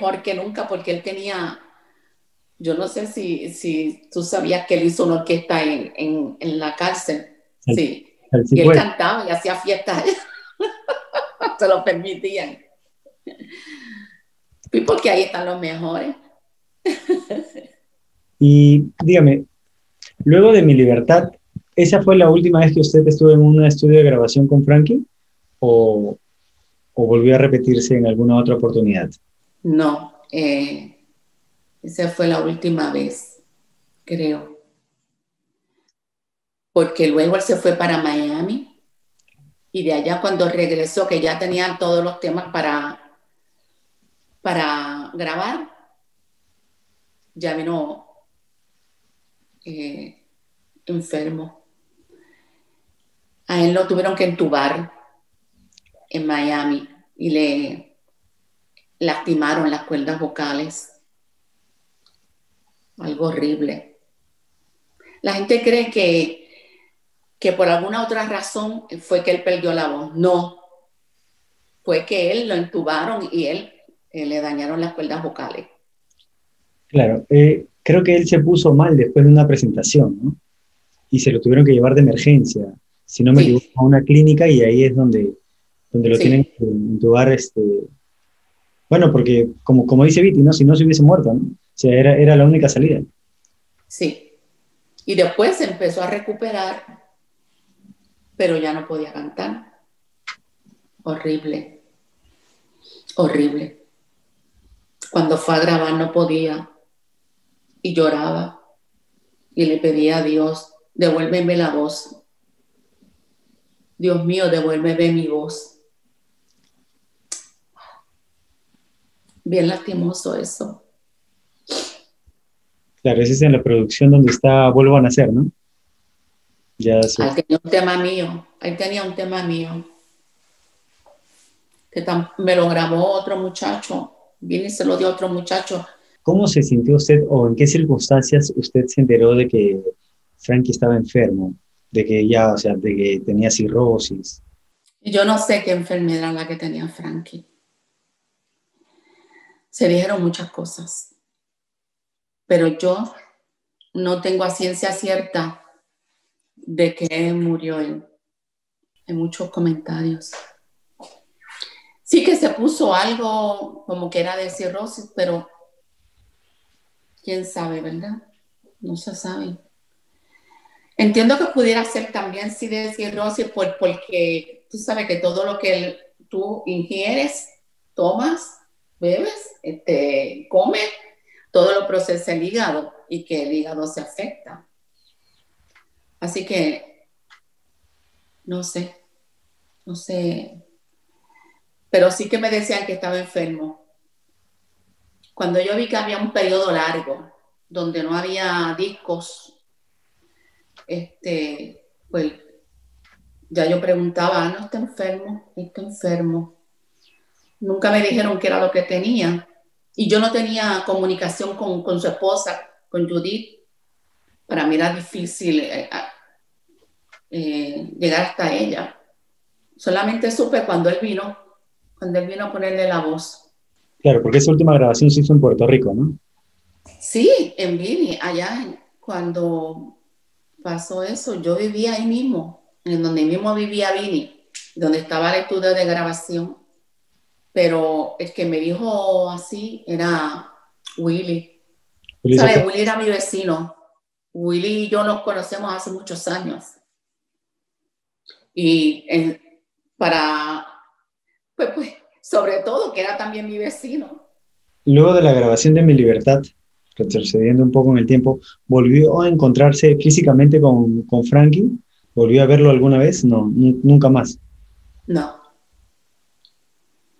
Mejor que nunca porque él tenía, yo no sé si, si tú sabías que él hizo una orquesta en, en, en la cárcel. Sí. Sí. El Y él cantaba y hacía fiestas. Se lo permitían. Y porque ahí están los mejores. Y dígame, luego de Mi Libertad, ¿esa fue la última vez que usted estuvo en un estudio de grabación con Frankie? ¿O, o volvió a repetirse en alguna otra oportunidad? No, eh, esa fue la última vez, creo. Porque luego él se fue para Miami y de allá cuando regresó, que ya tenían todos los temas para, para grabar, ya vino eh, enfermo. A él lo tuvieron que entubar en Miami y le lastimaron las cuerdas vocales. Algo horrible. La gente cree que, que por alguna otra razón fue que él perdió la voz. No. Fue que él lo entubaron y él eh, le dañaron las cuerdas vocales. Claro, eh, creo que él se puso mal después de una presentación, ¿no? Y se lo tuvieron que llevar de emergencia, si no me Sí. equivoco, a una clínica y ahí es donde, donde lo Sí. tienen que intubar, este... Bueno, porque como, como dice Viti, ¿no? Si no se hubiese muerto, ¿no? O sea, era, era la única salida. Sí. Y después se empezó a recuperar, pero ya no podía cantar. Horrible. Horrible. Cuando fue a grabar no podía y lloraba y le pedía a Dios, devuélveme la voz. Dios mío, devuélveme mi voz. Bien lastimoso eso. Claro, esa es en la producción donde está Vuelvo a Nacer, ¿no? Ya su- Ahí tenía un tema mío, ahí tenía un tema mío. Que me lo grabó otro muchacho, vine y se lo dio a otro muchacho. ¿Cómo se sintió usted o en qué circunstancias usted se enteró de que Frankie estaba enfermo? De que ya, o sea, de que tenía cirrosis. Yo no sé qué enfermedad era la que tenía Frankie. Se dijeron muchas cosas, pero yo no tengo a ciencia cierta de que murió él. Hay muchos comentarios. Sí que se puso algo como que era de cirrosis, pero quién sabe, ¿verdad? No se sabe. Entiendo que pudiera ser también sí de cirrosis por, porque tú sabes que todo lo que tú ingieres, tomas, bebes, este, comes, todo lo procesa el hígado y que el hígado se afecta. Así que, no sé, no sé pero sí que me decían que estaba enfermo. Cuando yo vi que había un periodo largo donde no había discos, este, pues ya yo preguntaba, ah, no está enfermo, está enfermo. Nunca me dijeron qué era lo que tenía. Y yo no tenía comunicación con, con su esposa, con Judith. Para mí era difícil eh, eh, llegar hasta ella. Solamente supe cuando él vino, cuando él vino a ponerle la voz. Claro, porque esa última grabación se hizo en Puerto Rico, ¿no? Sí, en Vini, allá cuando pasó eso, yo vivía ahí mismo, en donde mismo vivía Vini, donde estaba el estudio de grabación. Pero el que me dijo así era Willy. Willy ¿Sabes? Soto. Willy era mi vecino. Willy y yo nos conocemos hace muchos años. Y en- para, pues, pues, sobre todo que era también mi vecino. Luego de la grabación de Mi Libertad, retrocediendo un poco en el tiempo, ¿volvió a encontrarse físicamente con, con Frankie? ¿Volvió a verlo alguna vez? No, nu- nunca más. No.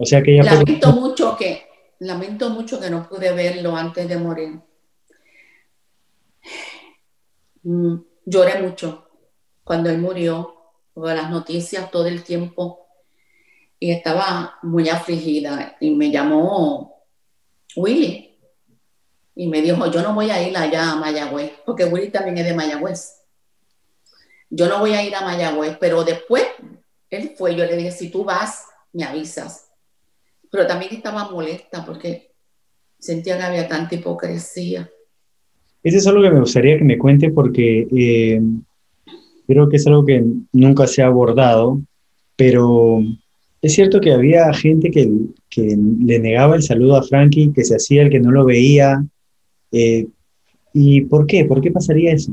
O sea que ella fue... Lamento mucho que, lamento mucho que no pude verlo antes de morir. Mm, Lloré mucho cuando él murió, por las noticias todo el tiempo, y estaba muy afligida. Y me llamó Willy y me dijo, yo no voy a ir allá a Mayagüez, porque Willy también es de Mayagüez. Yo no voy a ir a Mayagüez, pero después él fue, yo le dije, si tú vas, me avisas pero también estaba molesta porque sentía que había tanta hipocresía. Eso es algo que me gustaría que me cuente porque eh, creo que es algo que nunca se ha abordado, pero es cierto que había gente que, que le negaba el saludo a Frankie, que se hacía el que no lo veía. eh, ¿Y por qué? ¿Por qué pasaría eso?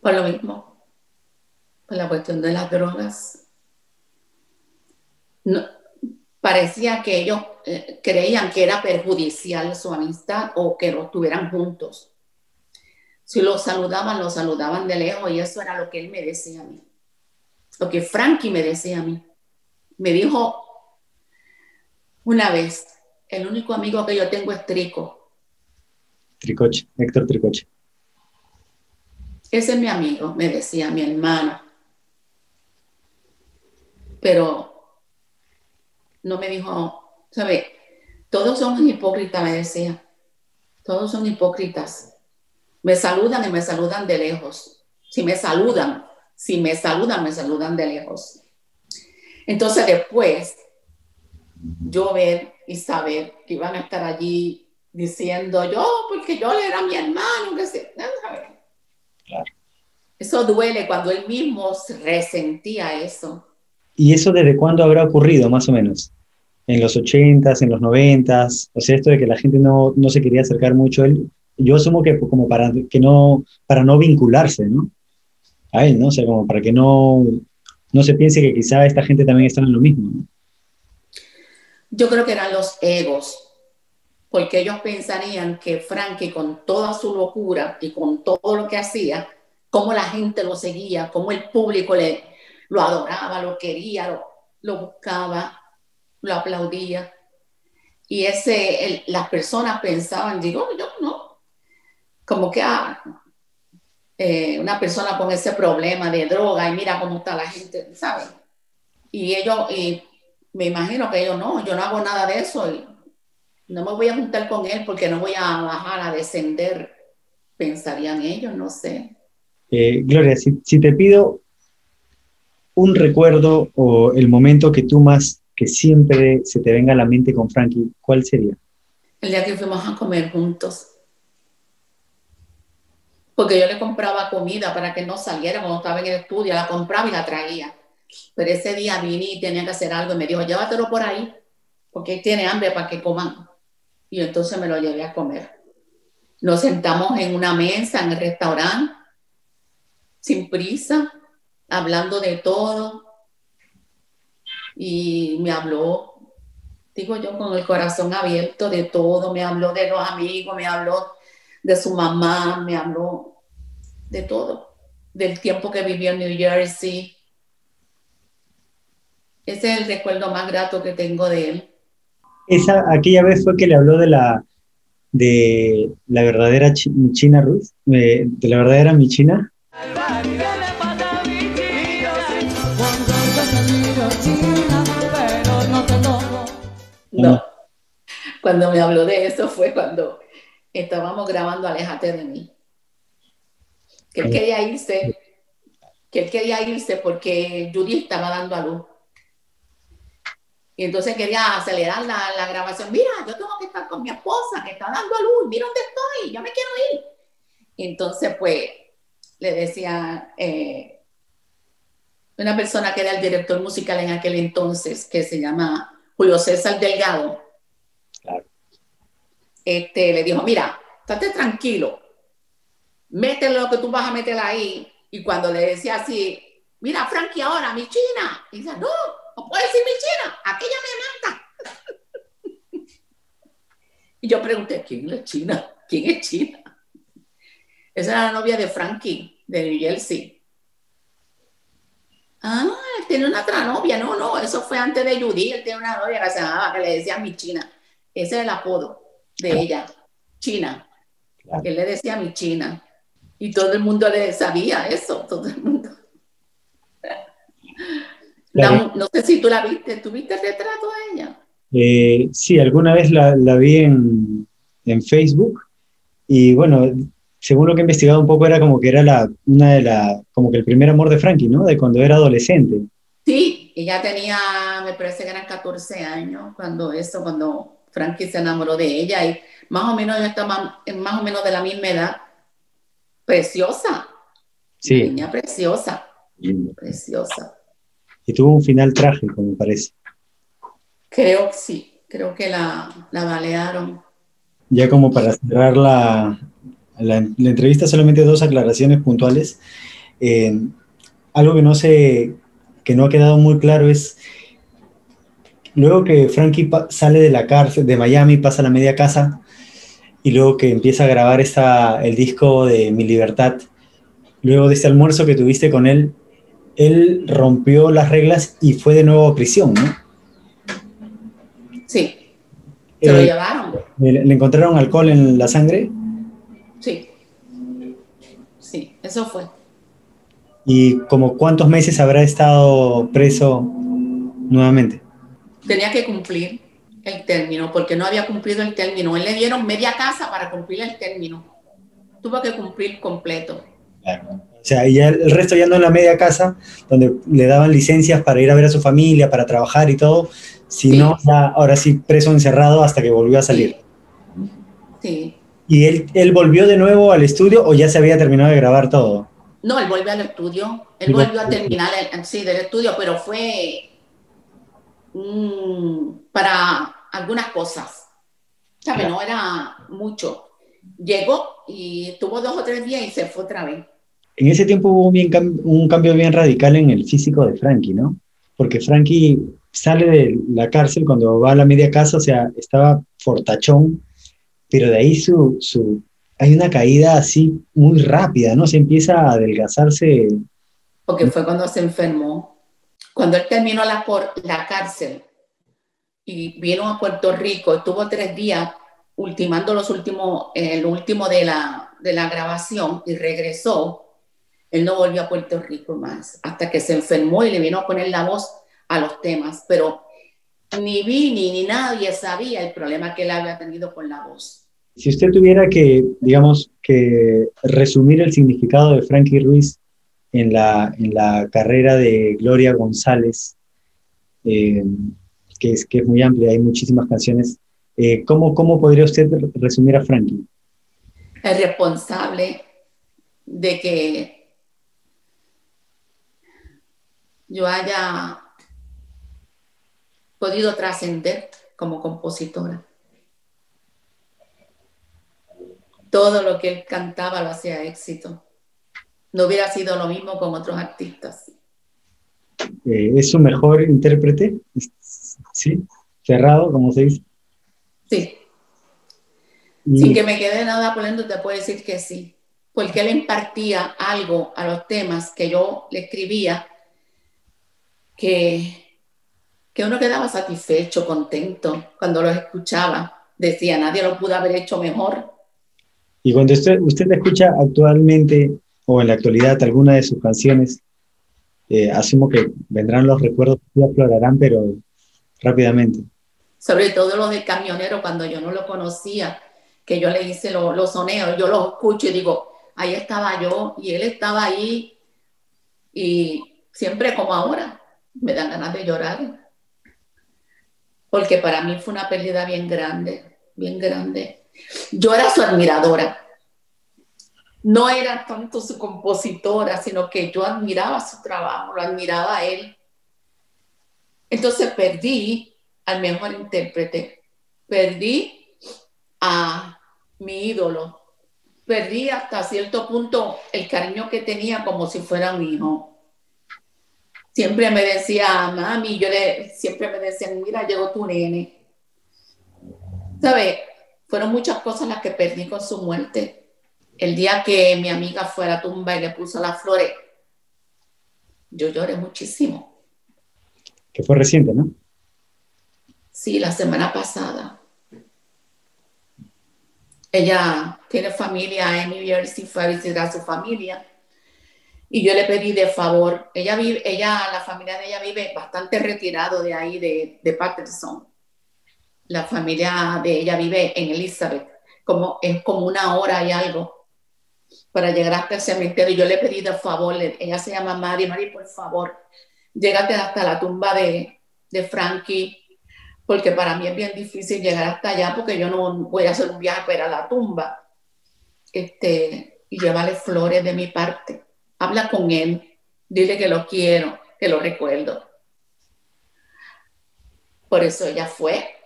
Por lo mismo, por la cuestión de las drogas. No, parecía que ellos eh, creían que era perjudicial su amistad o que los tuvieran juntos. Si los saludaban, los saludaban de lejos y eso era lo que él me decía a mí. Lo que Frankie me decía a mí. Me dijo una vez, el único amigo que yo tengo es Trico. Tricoche, Héctor Tricoche. Ese es mi amigo, me decía mi hermano. Pero no me dijo, ¿sabe? Todos son hipócritas, me decía. Todos son hipócritas. Me saludan y me saludan de lejos. Si me saludan, si me saludan, me saludan de lejos. Entonces después, yo ver y saber que iban a estar allí diciendo yo, porque yo era mi hermano, que se... ¿sabes? Claro. Eso duele cuando él mismo resentía eso. ¿Y eso desde cuándo habrá ocurrido, más o menos? ¿En los 80s, en los 90s? O sea, esto de que la gente no, no se quería acercar mucho a él, yo asumo que como para, que no, para no vincularse, ¿no? A él, ¿no? O sea, como para que no, no se piense que quizá esta gente también está en lo mismo. Yo creo que eran los egos, porque ellos pensarían que Frankie con toda su locura y con todo lo que hacía, cómo la gente lo seguía, cómo el público le, lo adoraba, lo quería, lo, buscaba, lo aplaudía. Y ese, el- las personas pensaban, digo, yo no, como que ah, eh, una persona con ese problema de droga y mira cómo está la gente, ¿sabes? Y ellos, y me imagino que ellos no, yo no hago nada de eso y no me voy a juntar con él porque no voy a bajar, a descender, pensarían ellos, no sé. Eh, Gloria, si te pido un recuerdo o el momento que tú más, que siempre se te venga a la mente con Frankie, ¿cuál sería? El día que fuimos a comer juntos. Porque yo le compraba comida para que no saliera cuando estaba en el estudio, la compraba y la traía. Pero ese día vine y tenía que hacer algo y me dijo, llévatelo por ahí, porque tiene hambre para que coman. Y entonces me lo llevé a comer. Nos sentamos en una mesa en el restaurante, sin prisa, hablando de todo. Y me habló, digo yo, con el corazón abierto de todo. Me habló de los amigos, me habló de su mamá, me habló de todo. Del tiempo que vivió en New Jersey. Ese es el recuerdo más grato que tengo de él. Esa, aquella vez fue que le habló de la, de la verdadera Chi- Michina Ruiz, de, la verdadera Michina. No. Cuando me habló de eso fue cuando estábamos grabando Aléjate de mí. Que él quería irse, que él quería irse porque Judy estaba dando a luz. Y entonces quería acelerar la, la grabación. Mira, yo tengo que estar con mi esposa que está dando a luz. Mira dónde estoy, yo me quiero ir. Y entonces, pues, le decía eh, una persona que era el director musical en aquel entonces, que se llama Julio César Delgado, Claro. este, le dijo, mira, estate tranquilo, métele lo que tú vas a meter ahí. Y cuando le decía así, mira, Frankie, ahora, mi china, y dice, no, no puedo decir mi china, aquella me mata. y yo pregunté, ¿quién es China? ¿Quién es China? Esa era la novia de Frankie, de New Jersey. Ah, él tiene una otra novia. No, no, eso fue antes de Judy. Él tiene una novia que se llamaba, que le decía mi China. Ese era el apodo de ella, China. Claro. Él le decía mi China. Y todo el mundo le sabía eso, todo el mundo. La- no sé si tú la viste, ¿tú viste el retrato de ella? Eh, sí, alguna vez la, la vi en, en Facebook y bueno, según lo que he investigado un poco era como que era la, una de la, como que el primer amor de Frankie, ¿no? De cuando era adolescente. Sí, ella tenía, me parece que eran 14 años cuando eso, cuando Frankie se enamoró de ella y más o menos ella estaba más o menos de la misma edad. Preciosa, Sí, niña preciosa, preciosa. y tuvo un final trágico, me parece. Creo que sí, creo que la, la balearon. Ya como para cerrar la, la, la entrevista, solamente dos aclaraciones puntuales. Eh, algo que no sé, que no ha quedado muy claro es, luego que Frankie sale de la cárcel de Miami, pasa la media casa, y luego que empieza a grabar esta, el disco de Mi Libertad, luego de este almuerzo que tuviste con él, él rompió las reglas y fue de nuevo a prisión, ¿no? Sí, se lo Eh, llevaron. ¿le, le encontraron alcohol en la sangre? Sí, sí, eso fue. ¿Y como cuántos meses habrá estado preso nuevamente? Tenía que cumplir el término porque no había cumplido el término. Él le dieron media casa para cumplir el término. Tuvo que cumplir completo. O sea, y ya el resto ya no en la media casa, donde le daban licencias para ir a ver a su familia, para trabajar y todo, sino ya ahora sí preso encerrado hasta que volvió a salir. Sí. ¿Y él, él volvió de nuevo al estudio o ya se había terminado de grabar todo? No, él volvió al estudio. Él volvió a terminar el, sí, del estudio, pero fue mm, para algunas cosas. ¿Sabe? No era mucho. Llegó y estuvo dos o tres días y se fue otra vez. En ese tiempo hubo un, bien un cambio bien radical en el físico de Frankie, ¿no? Porque Frankie sale de la cárcel cuando va a la media casa, o sea, estaba fortachón, pero de ahí su, su, hay una caída así muy rápida, ¿no? Se empieza a adelgazarse. porque fue cuando se enfermó. Cuando él terminó la, por, la cárcel y vino a Puerto Rico, estuvo tres días ultimando los últimos, el último de la, de la grabación y regresó. Él no volvió a Puerto Rico más hasta que se enfermó y le vino a poner la voz a los temas, pero ni Vini ni nadie sabía el problema que él había tenido con la voz. Si usted tuviera que, digamos, que resumir el significado de Frankie Ruiz en la, en la carrera de Gloria González, eh, que, es, que es muy amplia, hay muchísimas canciones, eh, ¿cómo, ¿cómo podría usted resumir a Frankie? Es responsable de que yo haya podido trascender como compositora. Todo lo que él cantaba lo hacía éxito. No hubiera sido lo mismo con otros artistas. Eh, ¿Es su mejor intérprete? ¿Sí? Cerrado, como se dice. Sí, Y- sin que me quede nada por dentro, te puedo decir que sí. Porque él impartía algo a los temas que yo le escribía que que uno quedaba satisfecho, contento cuando los escuchaba. Decía, nadie lo pudo haber hecho mejor. Y cuando usted, usted escucha actualmente o en la actualidad alguna de sus canciones, eh, asumo que vendrán los recuerdos que aflorarán, pero rápidamente. Sobre todo lo del camionero, cuando yo no lo conocía, que yo le hice lo- los soneos, yo los escucho y digo, ahí estaba yo y él estaba ahí. Y siempre como ahora, me dan ganas de llorar. Porque para mí fue una pérdida bien grande, bien grande. Yo era su admiradora. No era tanto su compositora, sino que yo admiraba su trabajo, lo admiraba a él. Entonces perdí al mejor intérprete, perdí a mi ídolo, perdí hasta cierto punto el cariño que tenía como si fuera un hijo. Siempre me decía, mami, yo le, siempre me decían, mira, llegó tu nene. ¿Sabe? Fueron muchas cosas las que perdí con su muerte. El día que mi amiga fue a la tumba y le puso las flores, yo lloré muchísimo. Que fue reciente, ¿no? Sí, la semana pasada. Ella tiene familia en New Jersey, fue a visitar a su familia. Y yo le pedí de favor, ella vive, ella, la familia de ella vive bastante retirado de ahí, de, de Patterson. La familia de ella vive en Elizabeth, como, es como una hora y algo para llegar hasta el cementerio. Yo le pedí de favor, ella se llama Mari, Mari, por favor, llégate hasta la tumba de, de Frankie, porque para mí es bien difícil llegar hasta allá porque yo no voy a hacer un viaje para la tumba este, y llevarle flores de mi parte. Habla con él, dile que lo quiero, que lo recuerdo. Por eso ella fue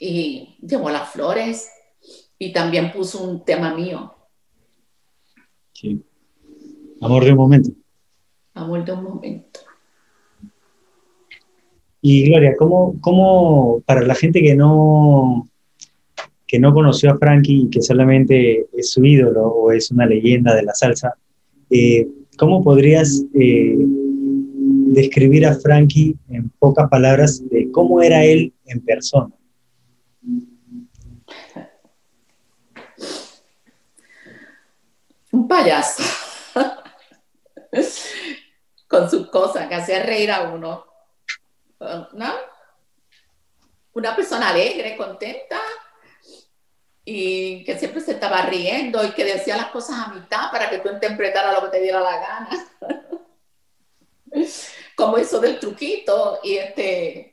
y llevó las flores y también puso un tema mío, Sí. Amor de un momento. amor de un momento. Y Gloria, ¿cómo, cómo para la gente que no, que no conoció a Frankie y que solamente es su ídolo o es una leyenda de la salsa, eh, ¿cómo podrías eh, describir a Frankie en pocas palabras de cómo era él en persona? Un payaso con sus cosas que hacía reír a uno. ¿No? Una persona alegre, contenta y que siempre se estaba riendo y que decía las cosas a mitad para que tú interpretaras lo que te diera la gana. Como eso del truquito y este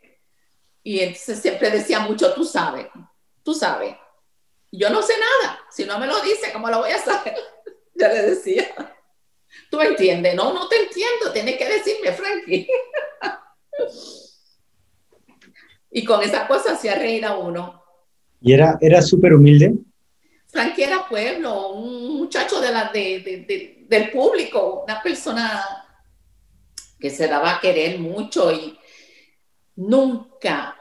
y entonces siempre decía mucho, tú sabes, tú sabes. Yo no sé nada, si no me lo dice, ¿cómo lo voy a saber? ya le decía. ¿Tú me entiendes? No, no te entiendo, tienes que decirme, Frankie. y con esas cosas hacía reír a uno. Y era, era súper humilde. Frankie era pueblo, un muchacho de la, de, de- de- del público, una persona que se daba a querer mucho y nunca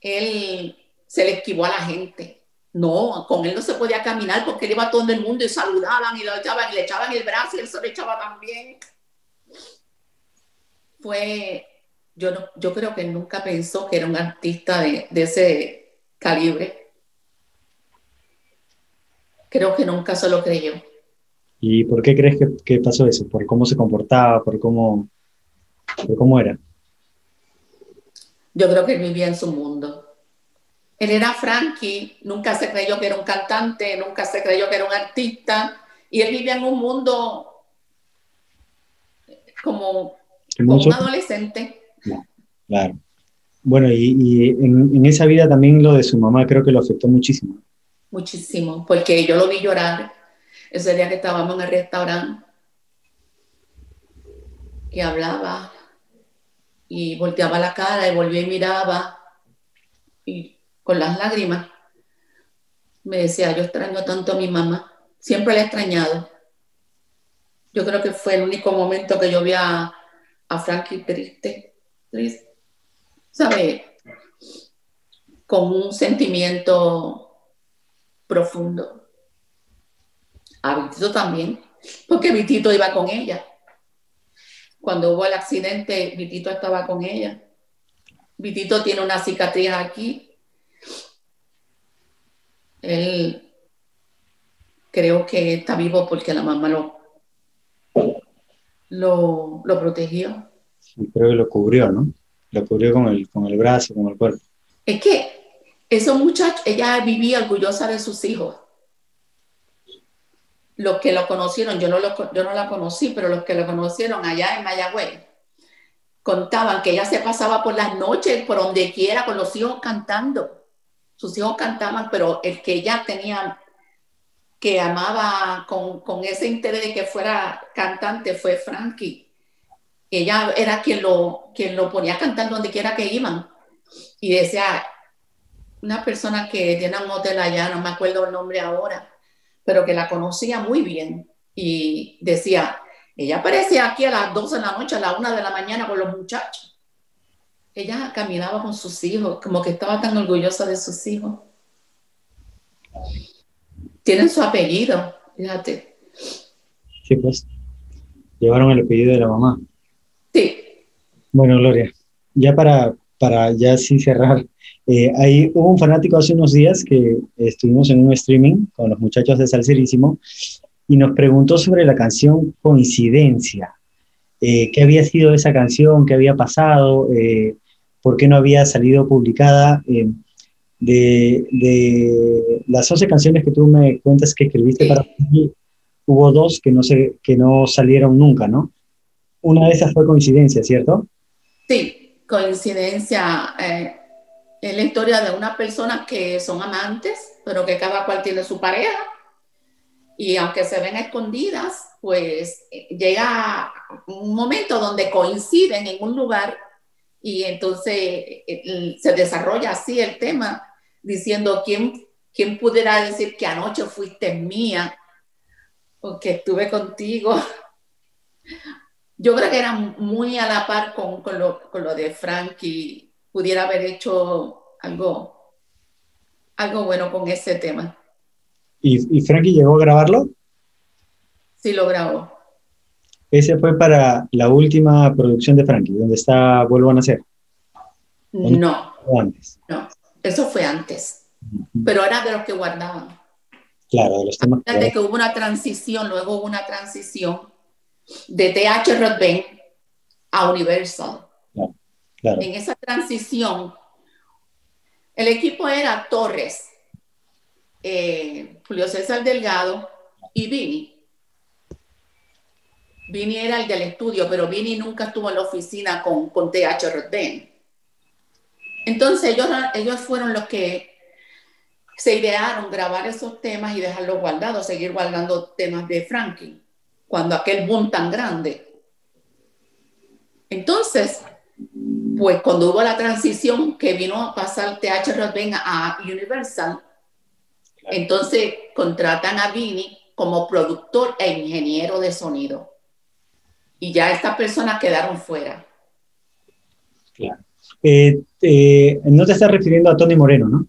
él se le esquivó a la gente. No, con él no se podía caminar porque él iba a todo el mundo y saludaban y lo echaban y le echaban el brazo y él se lo echaba también. Fue, yo, no, yo creo que él nunca pensó que era un artista de, de ese calibre. Creo que nunca se lo creyó. ¿Y por qué crees que, que pasó eso? ¿Por cómo se comportaba? ¿Por cómo, por cómo era? Yo creo que él vivía en su mundo. Él era Frankie, nunca se creyó que era un cantante, nunca se creyó que era un artista, y él vivía en un mundo como, un adolescente. Claro. Bueno, y, y en, en esa vida también lo de su mamá creo que lo afectó muchísimo. Muchísimo, porque yo lo vi llorar ese día que estábamos en el restaurante y hablaba y volteaba la cara y volvía y miraba y con las lágrimas me decía, yo extraño tanto a mi mamá, siempre la he extrañado. Yo creo que fue el único momento que yo vi a, a Frankie triste, triste, ¿sabes? Con un sentimiento profundo. A Vitito también, porque Vitito iba con ella. Cuando hubo el accidente, Vitito estaba con ella. Vitito tiene una cicatriz aquí. Él creo que está vivo porque la mamá lo, lo, lo protegió. Sí, creo que lo cubrió, ¿no? Lo cubrió con el, con el brazo, con el cuerpo. Es que esos muchachos, ella vivía orgullosa de sus hijos. Los que lo conocieron, yo no, lo, yo no la conocí, pero los que lo conocieron allá en Mayagüez, contaban que ella se pasaba por las noches, por donde quiera, con los hijos cantando. Sus hijos cantaban, pero el que ella tenía, que amaba con, ese interés de que fuera cantante, fue Frankie. Ella era quien lo, quien lo ponía a cantar donde quiera que iban. Y decía, una persona que tiene un hotel allá, no me acuerdo el nombre ahora, pero que la conocía muy bien. Y decía, ella aparecía aquí a las 12 de la noche, a la 1 de la mañana con los muchachos. Ella caminaba con sus hijos, como que estaba tan orgullosa de sus hijos. Tienen su apellido, fíjate. Sí, pues. Llevaron el apellido de la mamá. Sí, Bueno, Gloria, ya para, para ya sin cerrar, eh, ahí hubo un fanático hace unos días que estuvimos en un streaming con los muchachos de Salserísimo y nos preguntó sobre la canción Coincidencia. Eh, ¿Qué había sido esa canción? ¿Qué había pasado? Eh, ¿Por qué no había salido publicada? Eh, de, de las 11 canciones que tú me cuentas que escribiste para mí, hubo dos que no, se, que no salieron nunca, ¿no? Una de esas fue Coincidencia, ¿cierto? sí, coincidencia. eh, es la historia de unas personas que son amantes, pero que cada cual tiene su pareja. Y aunque se ven escondidas, pues eh, llega un momento donde coinciden en un lugar y entonces eh, se desarrolla así el tema, diciendo quién, quién pudiera decir que anoche fuiste mía o que estuve contigo. Yo creo que era muy a la par con, con lo, con lo de Frankie, pudiera haber hecho algo, algo bueno con ese tema. ¿Y, y Frankie llegó a grabarlo? Sí lo grabó. Ese fue para la última producción de Frankie, donde está Vuelvo a Nacer, No, antes. no, eso fue antes, pero era de los que guardaban. Claro, de los temas Fíjate que hubo una transición, luego hubo una transición de TH Rodben a Universal. claro, En esa transición, el equipo era Torres, eh, Julio César Delgado y Vini. Vini era el del estudio, pero Vini nunca estuvo en la oficina con, con TH Rodben. Entonces ellos, ellos fueron los que se idearon grabar esos temas y dejarlos guardados, seguir guardando temas de Frankie, cuando aquel boom tan grande. Entonces, pues cuando hubo la transición que vino a pasar TH Rodben a Universal, entonces contratan a Vini como productor e ingeniero de sonido. Y ya estas personas quedaron fuera. claro. Eh, eh, no te estás refiriendo a Tony Moreno, ¿no?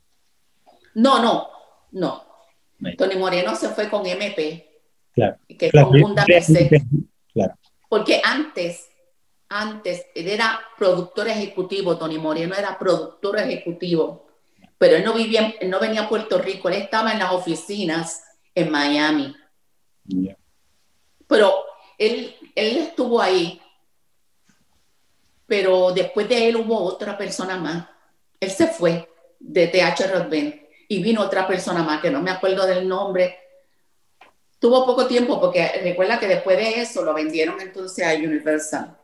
No, no, no. Right. Tony Moreno se fue con MP, Claro. que claro. Claro, Porque antes, antes, él era productor ejecutivo, Tony Moreno era productor ejecutivo, pero él no vivía, él no venía a Puerto Rico, él estaba en las oficinas en Miami. Pero él, él estuvo ahí, pero después de él hubo otra persona más. Él se fue de TH Rodben y vino otra persona más, que no me acuerdo del nombre. Tuvo poco tiempo porque recuerda que después de eso lo vendieron entonces a Universal.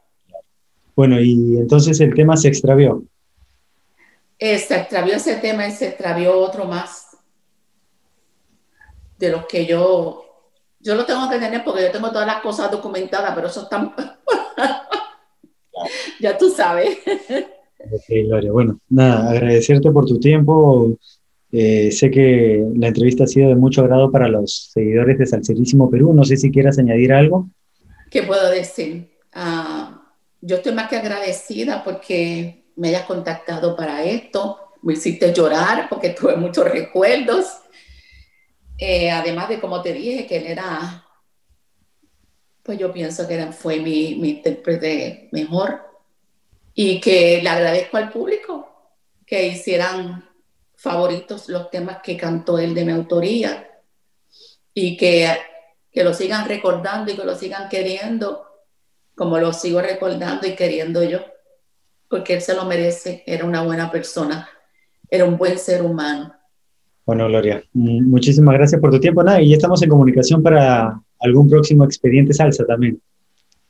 Bueno, y entonces el tema se extravió. Eh, se extravió ese tema y se extravió otro más de los que yo, yo lo tengo que tener porque yo tengo todas las cosas documentadas, pero eso está, ya tú sabes. Ok, Gloria. Bueno, nada, agradecerte por tu tiempo. Eh, sé que la entrevista ha sido de mucho agrado para los seguidores de Salserísimo Perú. No sé si quieras añadir algo. ¿Qué puedo decir? Ah, yo estoy más que agradecida porque me hayas contactado para esto. Me hiciste llorar porque tuve muchos recuerdos. Eh, además de, como te dije, que él era pues yo pienso que fue mi, mi intérprete mejor y que le agradezco al público que hicieran favoritos los temas que cantó él de mi autoría y que, que lo sigan recordando y que lo sigan queriendo como lo sigo recordando y queriendo yo, porque él se lo merece, era una buena persona, era un buen ser humano. Bueno, Gloria, mm, muchísimas gracias por tu tiempo. Nada, y ya estamos en comunicación para algún próximo expediente salsa también.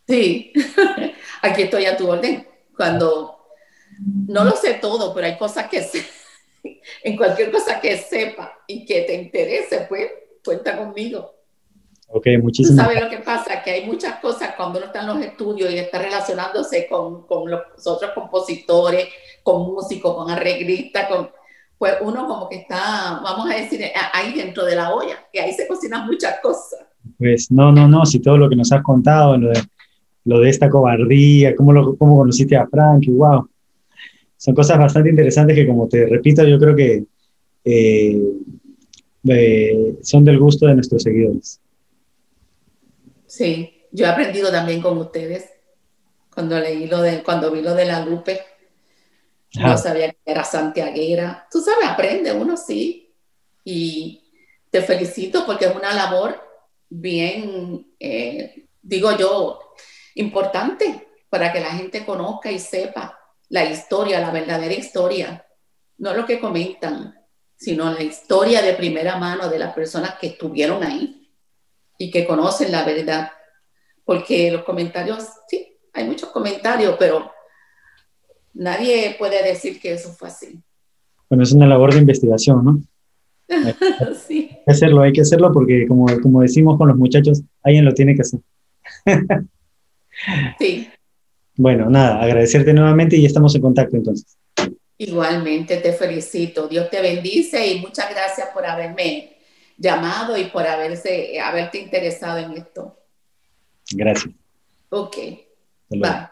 Sí, aquí estoy a tu orden. Cuando no lo sé todo, pero hay cosas que sé, en cualquier cosa que sepa y que te interese, pues cuenta conmigo. Ok, Tú muchísimas sabes lo que pasa, que hay muchas cosas cuando uno está en los estudios y está relacionándose con, con los otros compositores, con músicos, con arreglistas, con, pues uno como que está, vamos a decir, ahí dentro de la olla, que ahí se cocinan muchas cosas. Pues no, no, no, si todo lo que nos has contado, lo de, lo de esta cobardía, cómo, lo, cómo conociste a Frankie, wow. Son cosas bastante interesantes que, como te repito, yo creo que eh, eh, son del gusto de nuestros seguidores. Sí, yo he aprendido también con ustedes. Cuando leí lo de, cuando vi lo de la Lupe, Ajá. no sabía que era santiaguera. Tú sabes, aprende uno sí. Y te felicito porque es una labor bien, eh, digo yo, importante para que la gente conozca y sepa la historia, la verdadera historia. No lo que comentan, sino la historia de primera mano de las personas que estuvieron ahí y que conocen la verdad. Porque los comentarios, sí, hay muchos comentarios, pero nadie puede decir que eso fue así. Bueno, es una labor de investigación, ¿no? sí, Hay que hacerlo, hay que hacerlo porque, como, como decimos con los muchachos, alguien lo tiene que hacer. sí. Bueno, nada, agradecerte nuevamente y estamos en contacto entonces. Igualmente te felicito. Dios te bendice y muchas gracias por haberme llamado y por haberse, haberte interesado en esto. Gracias. Ok, bye.